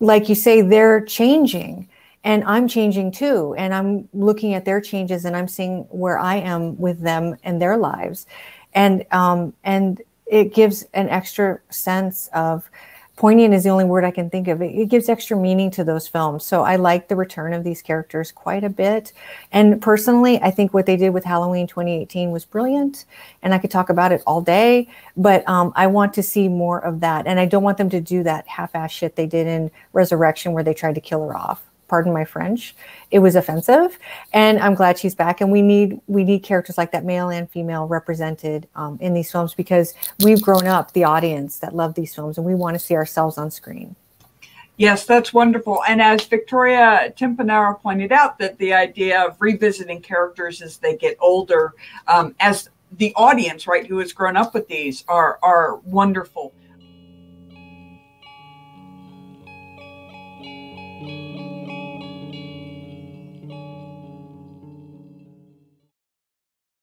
like you say, they're changing and I'm changing too. And I'm looking at their changes and I'm seeing where I am with them and their lives. And, um, and it gives an extra sense of poignant is the only word I can think of. It, it, gives extra meaning to those films. So I like the return of these characters quite a bit. And personally, I think what they did with Halloween 2018 was brilliant. And I could talk about it all day, but um, I want to see more of that. And I don't want them to do that half ass shit they did in Resurrection where they tried to kill her off pardon my French. It was offensive, and I'm glad she's back. And we need we need characters like that, male and female, represented um, in these films because we've grown up the audience that love these films, and we want to see ourselves on screen. Yes, that's wonderful. And as Victoria Timpanaro pointed out, that the idea of revisiting characters as they get older, um, as the audience, right, who has grown up with these, are are wonderful.